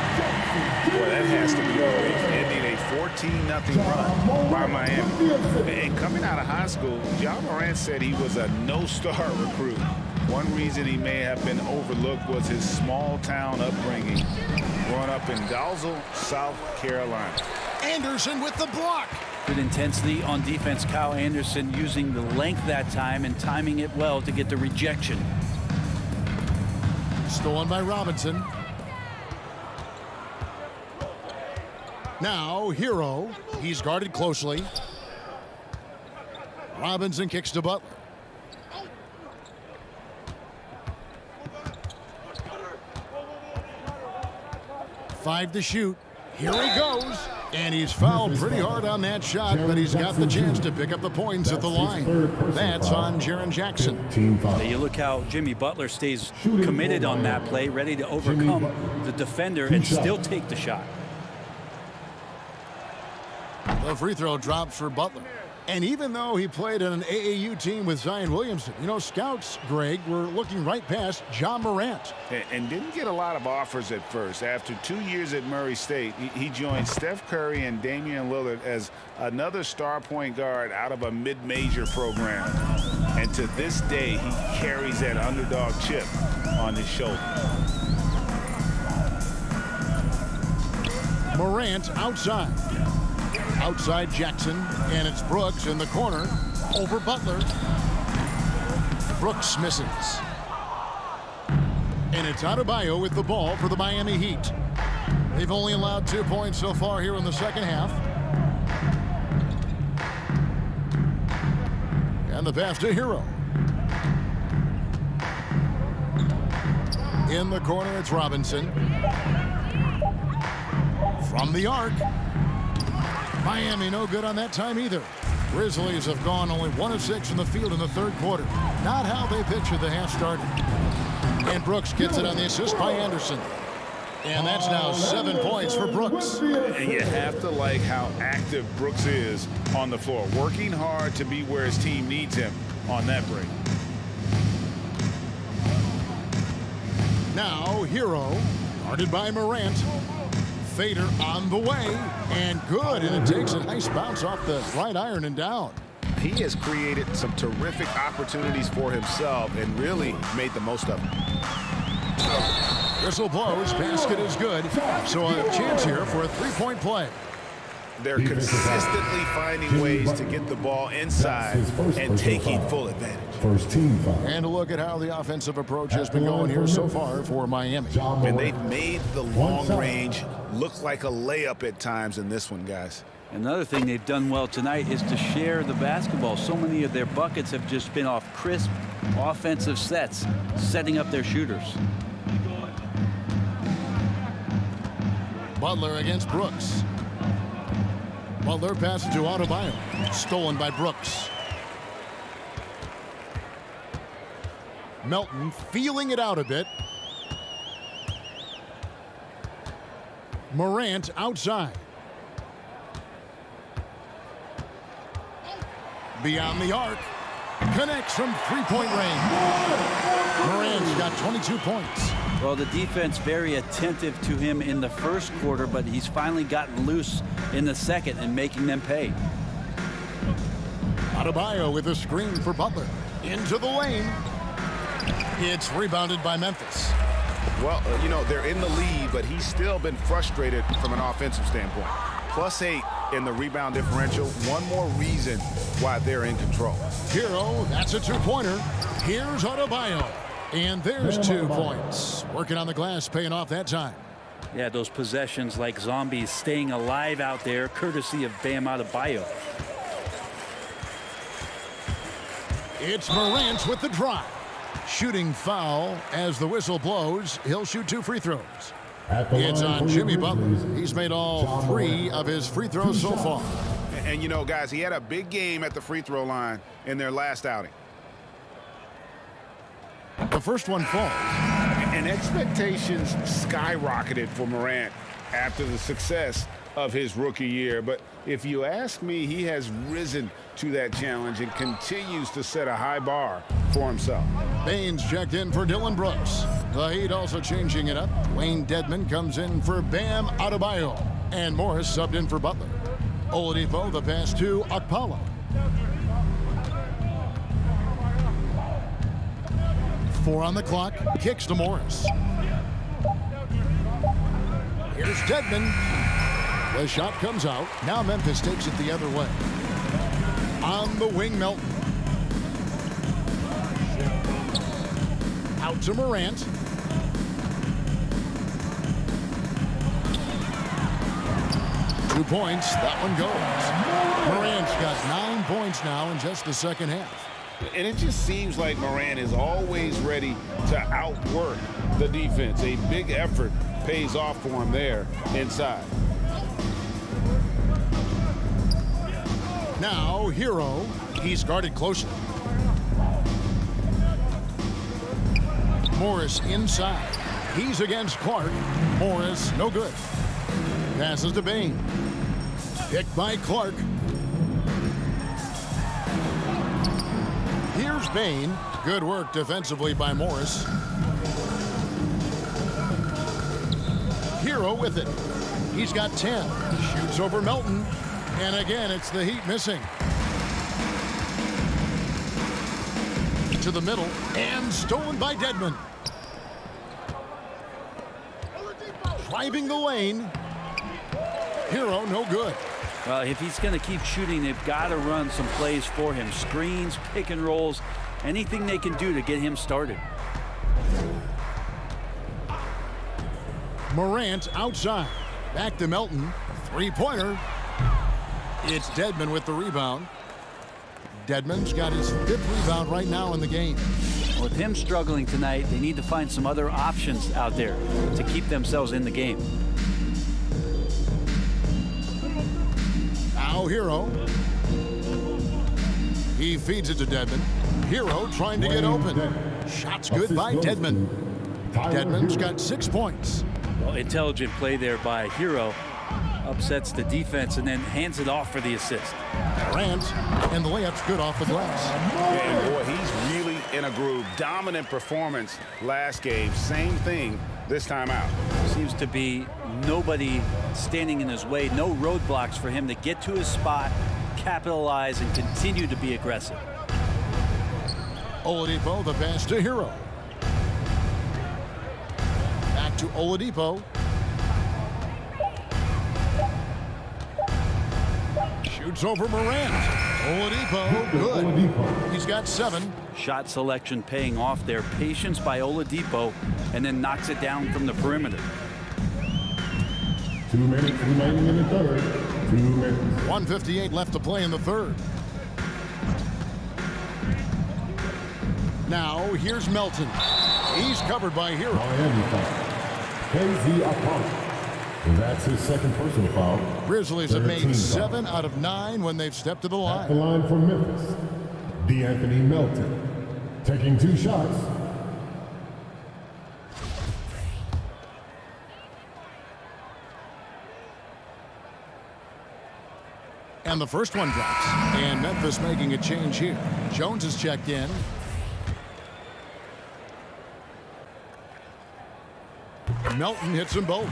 Boy, that has to be great, ending a 14-0 run by Miami. And coming out of high school, Ja Morant said he was a no-star *laughs* recruit. One reason he may have been overlooked was his small-town upbringing, growing up in Dalzell, South Carolina. Anderson with the block. Good intensity on defense. Kyle Anderson using the length that time and timing it well to get the rejection. Stolen by Robinson. Now, Herro. He's guarded closely. Robinson kicks to Butler. Five to shoot. Here he goes. And he's fouled pretty hard on that shot, but he's got the chance to pick up the points at the line. That's on Jaren Jackson. You look how Jimmy Butler stays committed on that play, ready to overcome the defender and still take the shot. The free throw drops for Butler. And even though he played on an AAU team with Zion Williamson, you know, scouts, Greg, were looking right past Ja Morant. And, and didn't get a lot of offers at first. After two years at Murray State, he, he joined Steph Curry and Damian Lillard as another star point guard out of a mid-major program. And to this day, he carries that underdog chip on his shoulder. Morant outside. Outside Jackson, and it's Brooks in the corner over Butler. Brooks misses. And it's Adebayo with the ball for the Miami Heat. They've only allowed two points so far here in the second half. And the pass to Herro. In the corner, it's Robinson. From the arc. Miami no good on that time either. Grizzlies have gone only one of six in the field in the third quarter. Not how they pictured the half started. And Brooks gets it on the assist by Anderson. And that's now seven points for Brooks. And you have to like how active Brooks is on the floor. Working hard to be where his team needs him on that break. Now Herro, guarded by Morant. Fader on the way, and good, and it takes a nice bounce off the right iron and down. He has created some terrific opportunities for himself and really made the most of them. Whistle blows, basket is good, so a chance here for a three-point play. They're consistently finding ways to get the ball inside and taking full advantage. First team foul. And a look at how the offensive approach has been going here so far for Miami. And they've made the long range look like a layup at times in this one, guys. Another thing they've done well tonight is to share the basketball. So many of their buckets have just been off crisp offensive sets, setting up their shooters. Butler against Brooks. Butler passes to Adebayo. Stolen by Brooks. Melton feeling it out a bit. Morant outside. Beyond the arc. Connects from three-point range. Morant's got 22 points. Well, the defense very attentive to him in the first quarter, but he's finally gotten loose in the second and making them pay. Adebayo with a screen for Butler. Into the lane. It's rebounded by Memphis. Well, uh, you know, they're in the lead, but he's still been frustrated from an offensive standpoint. Plus eight in the rebound differential. One more reason why they're in control. Herro, that's a two-pointer. Here's Adebayo. And there's two points. Working on the glass, paying off that time. Yeah, those possessions like zombies staying alive out there, courtesy of Bam Adebayo. It's Morant with the drive. Shooting foul as the whistle blows. He'll shoot two free throws. It's on Jimmy Butler. He's made all three of his free throws so far. And, and, you know, guys, he had a big game at the free throw line in their last outing. The first one falls. And expectations skyrocketed for Morant after the success of his rookie year. But if you ask me, he has risen to that challenge and continues to set a high bar for himself. Bane's checked in for Dillon Brooks. Heat also changing it up. Wayne Dedmon comes in for Bam Adebayo. And Morris subbed in for Butler. Oladipo the pass to Okpala. Four on the clock. Kicks to Morris. Here's Dedmon. The shot comes out. Now Memphis takes it the other way. On the wing, Melton. Out to Morant. Two points. That one goes. Morant's got nine points now in just the second half. And it just seems like Morant is always ready to outwork the defense. A big effort pays off for him there inside. Now, Herro. He's guarded closely. Morris inside. He's against Clarke. Morris, no good. Passes to Bane. Picked by Clarke. Here's Bane. Good work defensively by Morris. Herro with it. He's got 10. Shoots over Melton. And again, it's the Heat missing. To the middle. And stolen by Dedmon. Driving the lane. Herro, no good. Well, if he's going to keep shooting, they've got to run some plays for him. Screens, pick and rolls, anything they can do to get him started. Morant outside. Back to Melton. Three-pointer. It's Dedmon with the rebound. Dedmon's got his fifth rebound right now in the game. With him struggling tonight, they need to find some other options out there to keep themselves in the game. Now Herro. He feeds it to Dedmon. Herro trying to get open. Shots good by Dedmon. Dedmon's got six points. Well, intelligent play there by Herro. Upsets the defense and then hands it off for the assist. Grant, and the layup's good off the glass. And boy, he's really in a groove. Dominant performance last game. Same thing this time out. Seems to be nobody standing in his way. No roadblocks for him to get to his spot, capitalize, and continue to be aggressive. Oladipo, the pass to Herro. Back to Oladipo. Shoots over Morant. Oladipo, good. He's got seven. Shot selection paying off there. Patience by Oladipo, and then knocks it down from the perimeter. Two minutes remaining in the third. Two minutes. 158 left to play in the third. Now, here's Melton. He's covered by Herro. Miami foul. KZ Okpala. That's his second personal foul. Grizzlies have made seven foul. out of nine when they've stepped to the At the line. line for Memphis. De'Anthony Melton. Taking two shots. And the first one drops. And Memphis making a change here. Jones is checked in. Melton hits them both.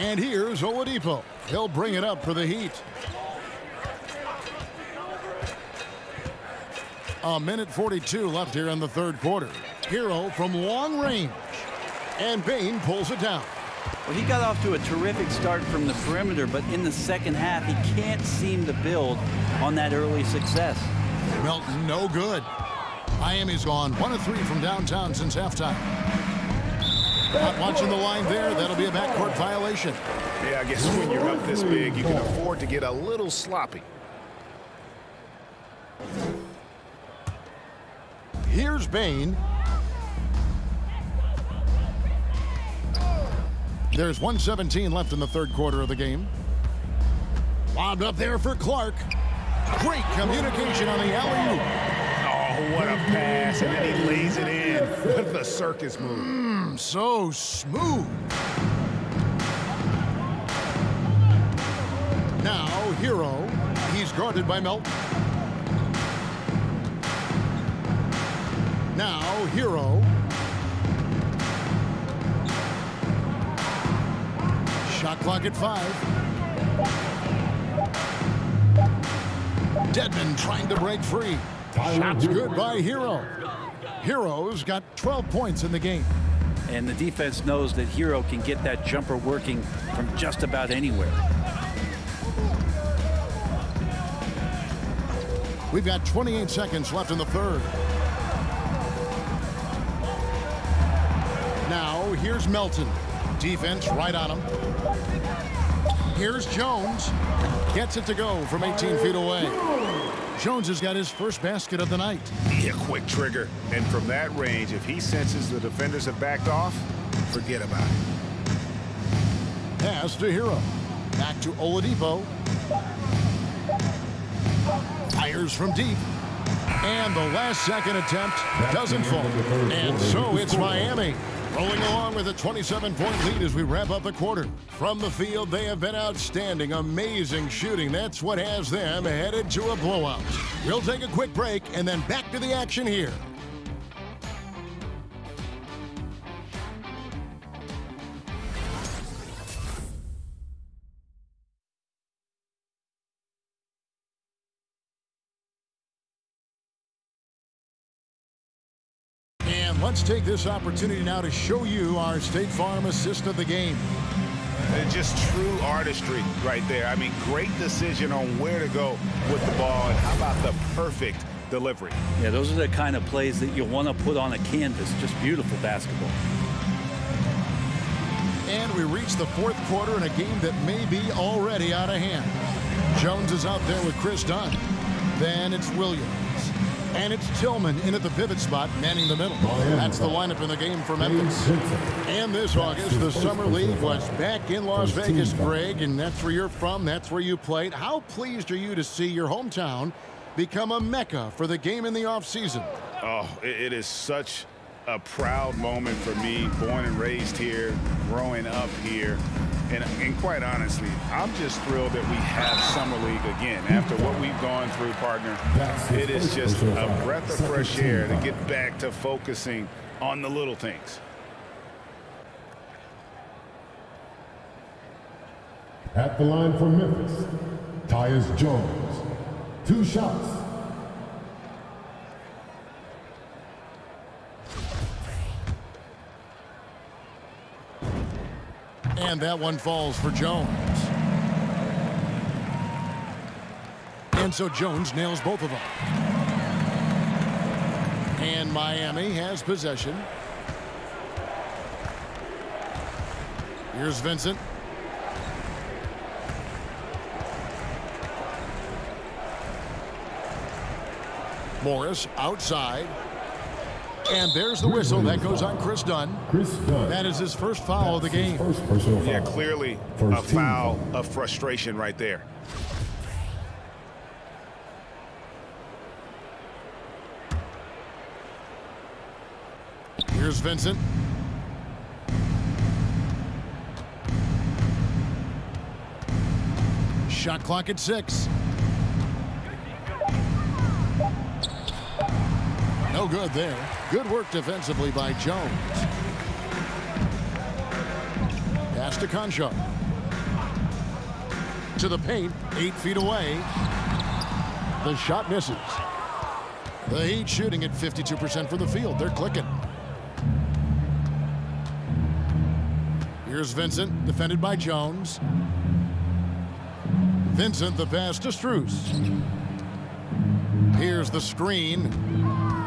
And here's Oladipo. He'll bring it up for the Heat. A minute 42 left here in the third quarter. Herro from long range. And Bane pulls it down. Well, he got off to a terrific start from the perimeter, but in the second half, he can't seem to build on that early success. Melton, no good. Miami's gone one of three from downtown since halftime. Not watching the line there. That'll be a backcourt violation. Yeah, I guess when you're up this big, you can afford to get a little sloppy. Here's Bane. There's 117 left in the third quarter of the game. Lobbed up there for Clarke. Great communication on the alley-oop. Oh, what a pass, and then he lays it in with the circus move. Mm, so smooth. Now, Herro. He's guarded by Melton. Now, Herro. Shot clock at five. Dedman trying to break free. Shots good by Herro. Herro's got 12 points in the game. And the defense knows that Herro can get that jumper working from just about anywhere. We've got 28 seconds left in the third. Now, here's Melton. Defense right on him. Here's Jones. Gets it to go from 18 feet away. Jones has got his first basket of the night. Yeah, quick trigger. And from that range, if he senses the defenders have backed off, forget about it. Pass to Herro. Back to Oladipo. Fires from deep. And the last second attempt doesn't fall. And so it's Miami. Rolling along with a 27-point lead as we wrap up the quarter. From the field, they have been outstanding. Amazing shooting. That's what has them headed to a blowout. We'll take a quick break and then back to the action here. Let's take this opportunity now to show you our State Farm assist of the game. It's just true artistry right there. I mean, great decision on where to go with the ball, and how about the perfect delivery? Yeah, those are the kind of plays that you want to put on a canvas. Just beautiful basketball. And we reach the fourth quarter in a game that may be already out of hand. Jones is out there with Kris Dunn. Then it's Williams. And it's Tillman in at the pivot spot, manning the middle. That's the lineup in the game for Memphis. And this August, the Summer League was back in Las Vegas, Greg, and that's where you're from. That's where you played. How pleased are you to see your hometown become a mecca for the game in the offseason? Oh, it is such a proud moment for me, born and raised here, growing up here. And, and, quite honestly, I'm just thrilled that we have Summer League again. After what we've gone through, partner, it is just a breath of fresh air to get back to focusing on the little things. At the line for Memphis, Tyus Jones. Two shots. And that one falls for Jones. And so Jones nails both of them. And Miami has possession. Here's Vincent. Morris outside. And there's the whistle. That goes on Kris Dunn. Kris Dunn. That is his first foul of the game. First personal Yeah, clearly First a foul foul. of frustration right there. Here's Vincent. Shot clock at six. No good there. Good work defensively by Jones. Pass to Concho. To the paint, eight feet away. The shot misses. The Heat shooting at 52% from the field. They're clicking. Here's Vincent, defended by Jones. Vincent, the pass to Strus. Here's the screen.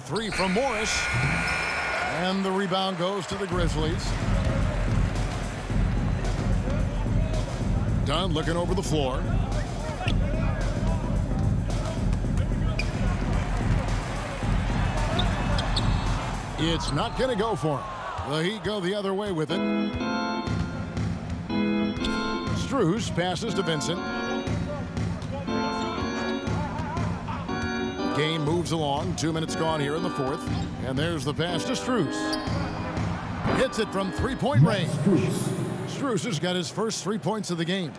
Three from Morris. And the rebound goes to the Grizzlies. Dunn looking over the floor. It's not going to go for him. The Heat go the other way with it. Strus passes to Vincent. Game moves along. Two minutes gone here in the fourth. And there's the pass to Strus. Hits it from three-point range. Strus has got his first three points of the game.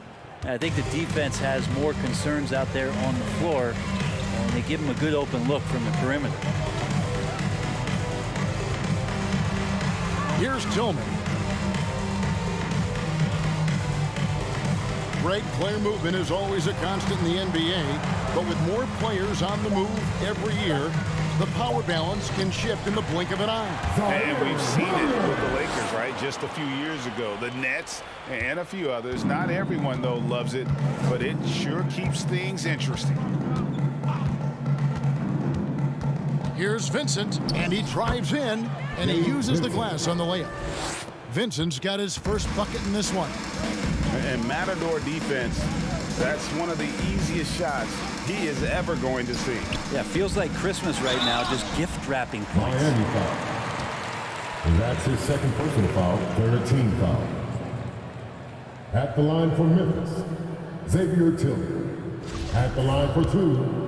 I think the defense has more concerns out there on the floor, and they give him a good open look from the perimeter. Here's Tillman. Greg, player movement is always a constant in the NBA, but with more players on the move every year, the power balance can shift in the blink of an eye. And we've seen it with the Lakers, right? Just a few years ago. The Nets and a few others. Not everyone, though, loves it, but it sure keeps things interesting. Here's Vincent, and he drives in, and he uses the glass on the layup. Vincent's got his first bucket in this one. And Matador defense, that's one of the easiest shots he is ever going to see. Yeah, feels like Christmas right now, just gift wrapping points. Miami foul. That's his second personal foul, third team foul. At the line for Memphis, Xavier Tillman. At the line for two,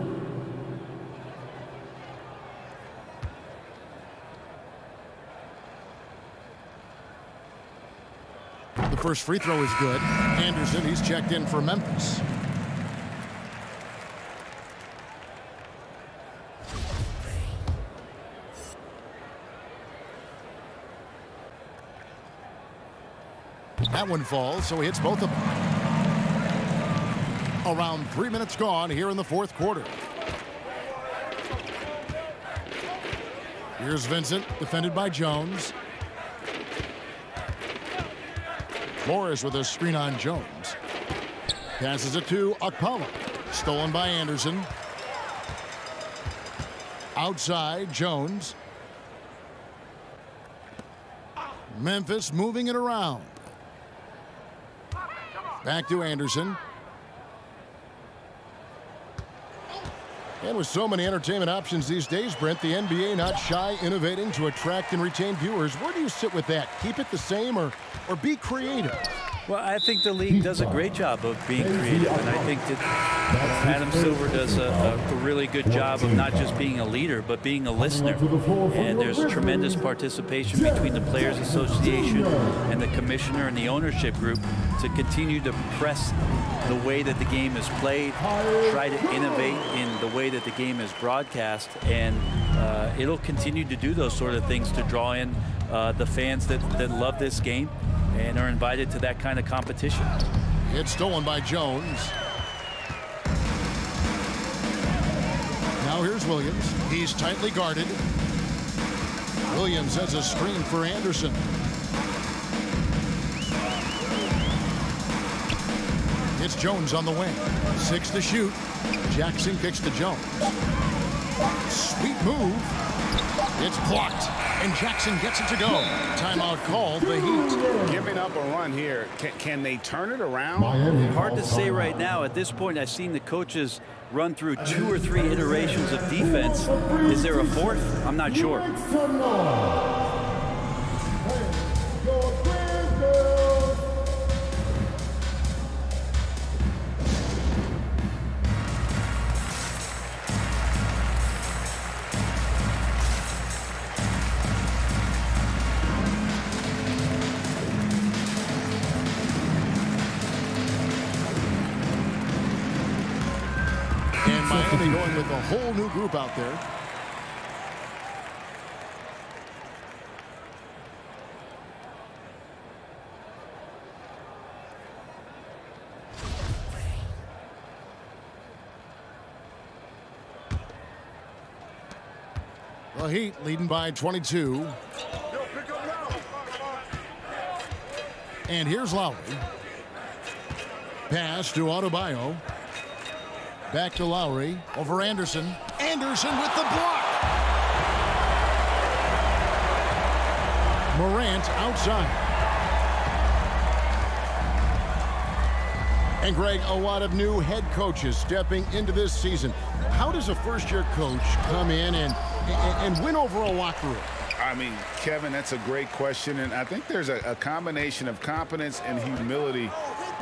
The first free throw is good. Anderson, he's checked in for Memphis. That one falls, so he hits both of them. Around three minutes gone here in the fourth quarter. Here's Vincent, defended by Jones. Morris with a screen on Jones. Passes it to Okpala. Stolen by Anderson. Outside, Jones. Memphis moving it around. Back to Anderson. And with so many entertainment options these days, Brent, the NBA not shy innovating to attract and retain viewers. Where do you sit with that? Keep it the same or, or be creative? Well, I think the league does a great job of being creative, and I think that Adam Silver does a, a, really good job of not just being a leader, but being a listener. And there's tremendous participation between the Players Association and the commissioner and the ownership group to continue to press the way that the game is played, try to innovate in the way that the game is broadcast, and uh, it'll continue to do those sort of things to draw in uh, the fans that, that love this game and are invited to that kind of competition. It's stolen by Jones. Now here's Williams. He's tightly guarded. Williams has a screen for Anderson. It's Jones on the wing. Six to shoot. Jackson kicks to Jones. Sweet move. It's blocked and Jackson gets it to go. Timeout called the Heat. Giving up a run here. Can, can they turn it around? Hard to say right now. At this point, I've seen the coaches run through two or three iterations of defense. Is there a fourth? I'm not sure. Group out there. The Heat leading by 22. And here's Lowry. Pass to Adebayo. Back to Lowry. Over Anderson. Anderson with the block. Morant outside. And Greg, a lot of new head coaches stepping into this season. How does a first-year coach come in and, and, and win over a locker room? I mean, Kevin, that's a great question. And I think there's a, a combination of confidence and humility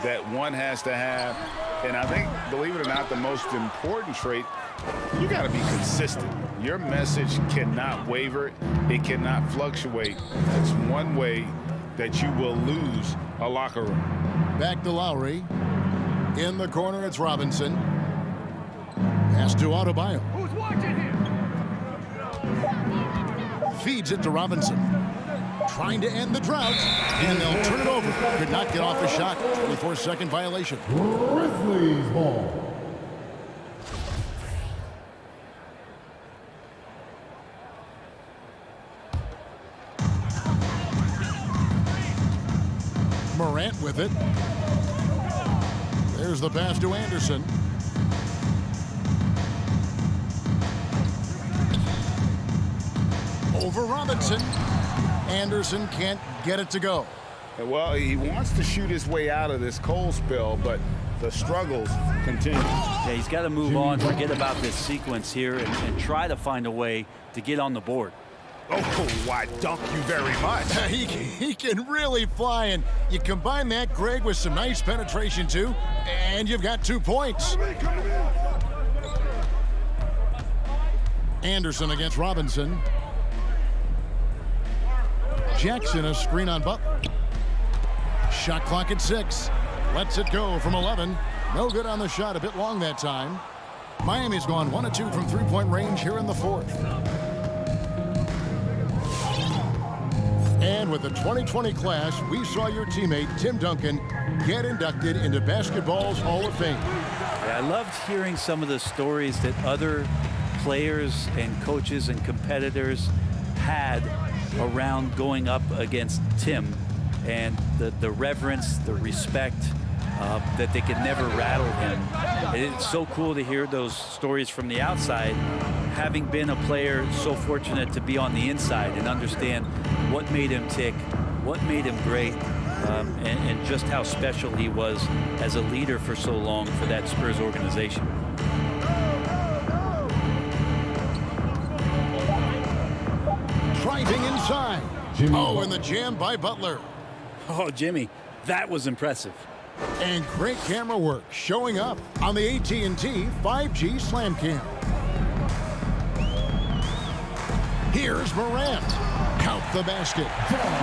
that one has to have and I think, believe it or not, the most important trait, you got to be consistent. Your message cannot waver. It cannot fluctuate. It's one way that you will lose a locker room. Back to Lowry. In the corner, it's Robinson. Pass to Adebayo. Feeds it to Robinson trying to end the drought, and they'll turn it over. Could not get off the shot. 24-second violation. Grizzlies ball. Morant with it. There's the pass to Anderson. Over Robinson. Anderson can't get it to go. Well, he wants to shoot his way out of this cold spell, but the struggles continue. Yeah, he's got to move on, forget about this sequence here, and, and try to find a way to get on the board. Oh, why, dunk you very much. *laughs* he, he can really fly, and you combine that, Greg, with some nice penetration, too, and you've got two points. Anderson against Robinson. Jackson a screen on Butler. Shot clock at six. Lets it go from 11. No good on the shot. A bit long that time. Miami's gone one or two from three-point range here in the fourth. And with the 2020 class, we saw your teammate, Tim Duncan, get inducted into Basketball's Hall of Fame. I loved hearing some of the stories that other players and coaches and competitors had around going up against Tim and the, the reverence, the respect uh, that they could never rattle him. It's so cool to hear those stories from the outside, having been a player so fortunate to be on the inside and understand what made him tick, what made him great um, and, and just how special he was as a leader for so long for that Spurs organization. Driving inside. Jimmy oh, Butler. and the jam by Butler. Oh, Jimmy, that was impressive. And great camera work showing up on the AT&T 5G Slam Cam. Here's Morant. Count the basket.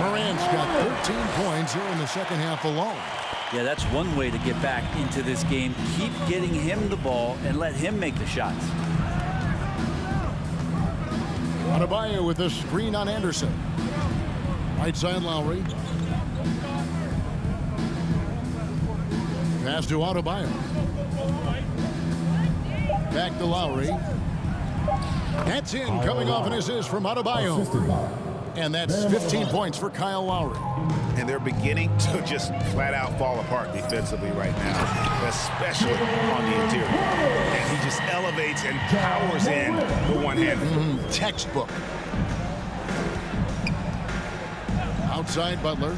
Morant's got 13 points here in the second half alone. Yeah, that's one way to get back into this game. Keep getting him the ball and let him make the shots. Adebayo with a screen on Anderson. Right side Lowry. Pass to Adebayo. Back to Lowry. That's in, coming off an assist from Adebayo. And that's 15 points for Kyle Lowry. And they're beginning to just flat out fall apart defensively right now, especially on the interior. And he just elevates and powers in the one-hander. Mm-hmm. Textbook. Outside Butler.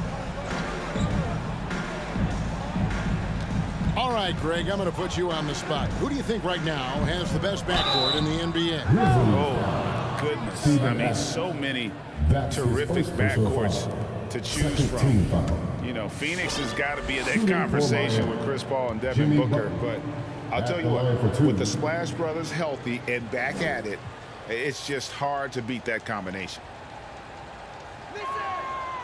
All right, Greg, I'm going to put you on the spot. Who do you think right now has the best backcourt in the NBA? Oh, goodness. I mean, so many terrific first personal backcourts to choose from. You know, Phoenix has got to be in that conversation with Chris Paul and Devin Booker. But I'll tell you the line for what, with the Splash Brothers healthy and back at it, it's just hard to beat that combination.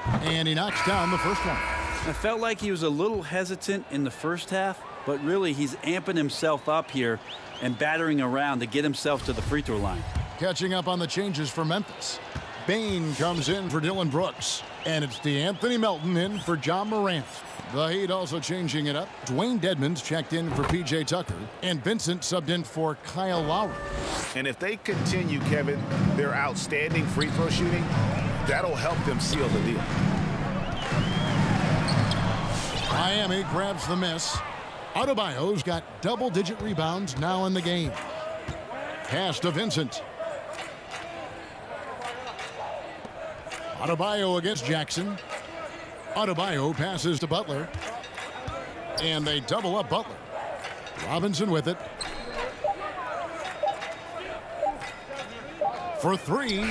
And he knocks down the first one. I felt like he was a little hesitant in the first half, but really he's amping himself up here and battering around to get himself to the free throw line. Catching up on the changes for Memphis. Bane comes in for Dillon Brooks. And it's De'Anthony Melton in for John Morant. The Heat also changing it up. Dewayne Dedmon's checked in for P.J. Tucker. And Vincent subbed in for Kyle Lowry. And if they continue, Kevin, their outstanding free throw shooting, that'll help them seal the deal. Miami grabs the miss. Adebayo's got double-digit rebounds now in the game. Pass to Vincent. Adebayo against Jackson. Adebayo passes to Butler. And they double up Butler. Robinson with it. For three.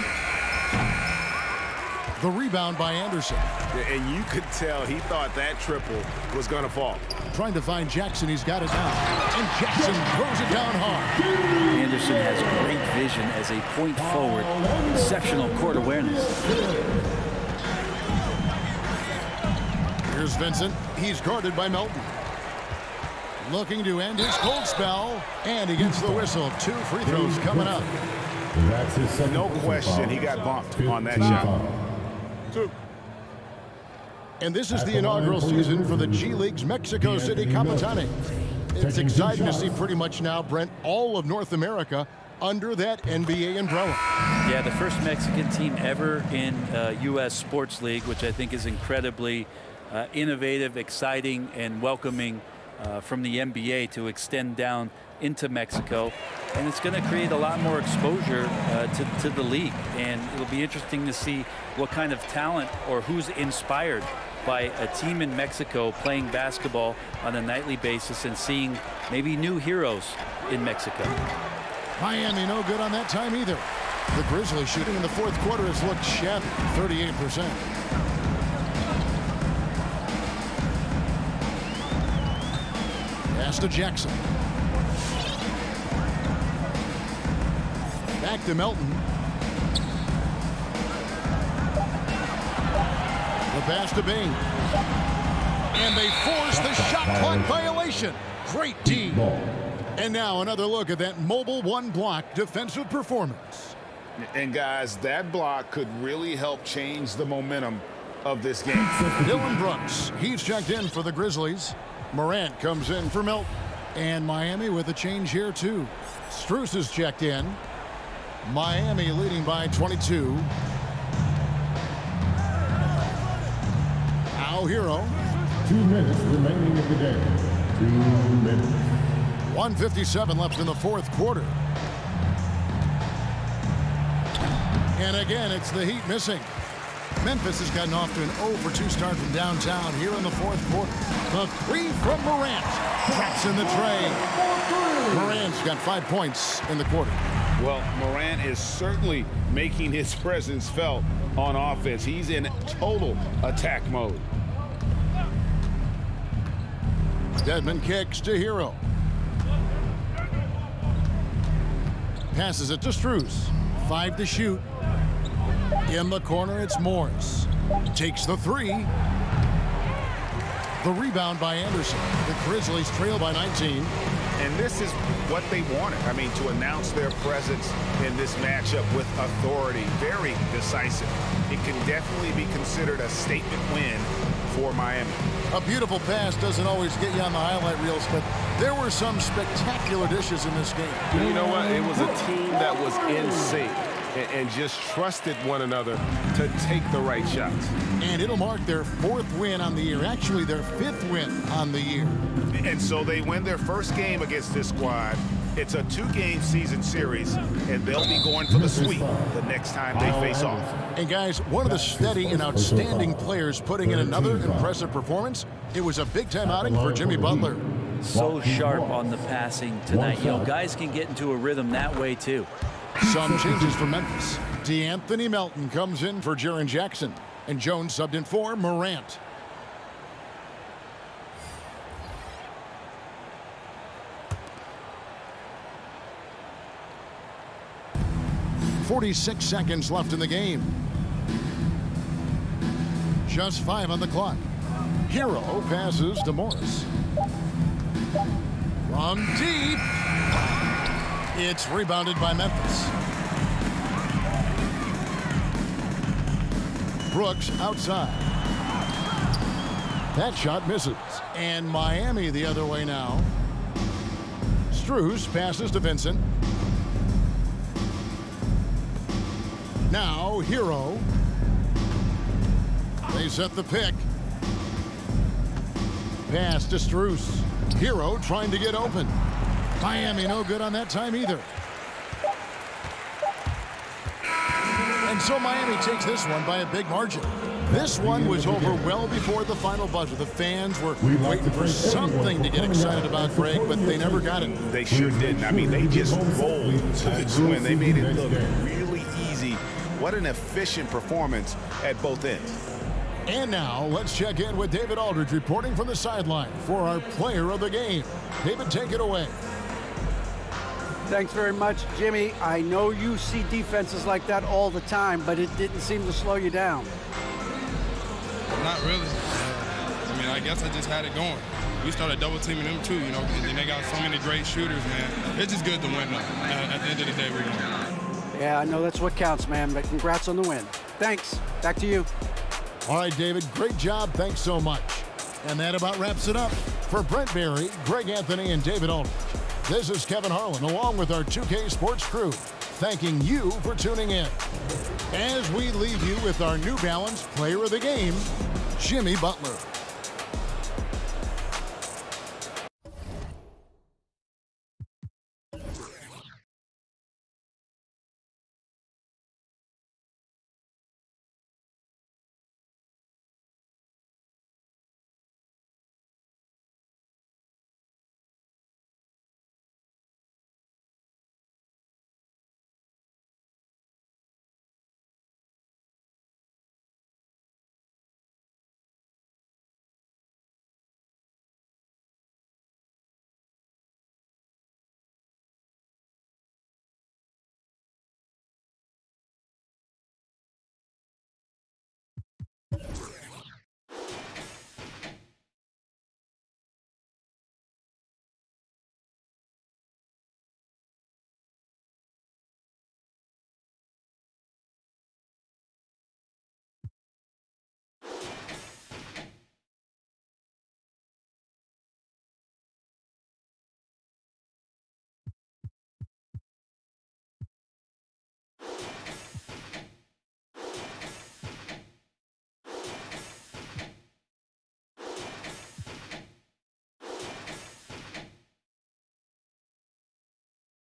The rebound by Anderson. And you could tell he thought that triple was going to fall. Trying to find Jackson. He's got it down. And Jackson throws it down hard. Anderson has great vision as a point forward. Exceptional court awareness. Here's Vincent. He's guarded by Melton. Looking to end his cold spell. And he gets the whistle. Two free throws coming up. That's his No question, he got bumped on that shot. foul. And this is the the inaugural season for the G League's Mexico City Anthony Capitanes. It's exciting to see pretty much now, Brent, all of North America under that NBA umbrella. Yeah, the first Mexican team ever in uh, U.S. Sports League, which I think is incredibly uh, innovative, exciting, and welcoming uh, from the NBA to extend down into Mexico. And it's going to create a lot more exposure uh, to, to the league. And it'll be interesting to see what kind of talent or who's inspired by a team in Mexico playing basketball on a nightly basis and seeing maybe new heroes in Mexico. Miami no good on that time either. The Grizzlies shooting in the fourth quarter has looked shabby, 38%. Pass to Jackson. Back to Melton. The pass to Bane. And they force the shot clock violation. Great D. Ball. And now another look at that mobile one block defensive performance. And guys, that block could really help change the momentum of this game. Dillon Brooks, he's checked in for the Grizzlies. Morant comes in for Melton. And Miami with a change here too. Strus is checked in. Miami leading by 22. Al Herro. Two minutes remaining of the game. Two minutes. 157 left in the fourth quarter. And again, it's the Heat missing. Memphis has gotten off to an 0 for 2 start from downtown here in the fourth quarter. The three from Morant. Traps in the tray. Morant's got five points in the quarter. Well, Morant is certainly making his *laughs* presence felt on offense. He's in total attack mode. Dedmon kicks to Herro. Passes it to Strus. Five to shoot. In the corner, it's Morris. Takes the three. The rebound by Anderson. The Grizzlies trail by 19. And this is what they wanted. I mean, to announce their presence in this matchup with authority. Very decisive. It can definitely be considered a statement win for Miami. A beautiful pass doesn't always get you on the highlight reels, but there were some spectacular dishes in this game. You know what? It was a team that was in sync and just trusted one another to take the right shots. And it'll mark their fourth win on the year, actually their fifth win on the year. And so they win their first game against this squad. It's a two-game season series, and they'll be going for the sweep the next time they face off. And guys, one of the steady and outstanding players putting in another impressive performance, it was a big-time outing for Jimmy Butler. So sharp on the passing tonight. You know, guys can get into a rhythm that way, too. Some changes for Memphis. DeAnthony Melton comes in for Jaren Jackson. And Jones subbed in for Morant. Forty-six seconds left in the game. Just five on the clock. Herro passes to Morris. From deep. It's rebounded by Memphis. Brooks outside. That shot misses. And Miami the other way now. Strus passes to Vincent. Now Herro. They set the pick. Pass to Strus. Herro trying to get open. Miami no good on that time either. And so Miami takes this one by a big margin. This one was over well before the final buzzer. The fans were waiting for something to get excited about, Greg, but they never got it. They sure didn't. I mean, they just rolled to this win. They made it look really easy. What an efficient performance at both ends. And now, let's check in with David Aldridge reporting from the sideline for our player of the game. David, take it away. Thanks very much, Jimmy. I know you see defenses like that all the time, but it didn't seem to slow you down. Not really. I mean, I guess I just had it going. We started double teaming them too, you know, and they got so many great shooters, man. It's just good to win, though. At the end of the day, we won. Yeah, I know that's what counts, man, but congrats on the win. Thanks. Back to you. All right, David, great job. Thanks so much. And that about wraps it up. For Brent Barry, Greg Anthony, and David Aldridge, this is Kevin Harlan along with our 2K Sports crew, thanking you for tuning in. As we leave you with our New Balance Player of the Game, Jimmy Butler.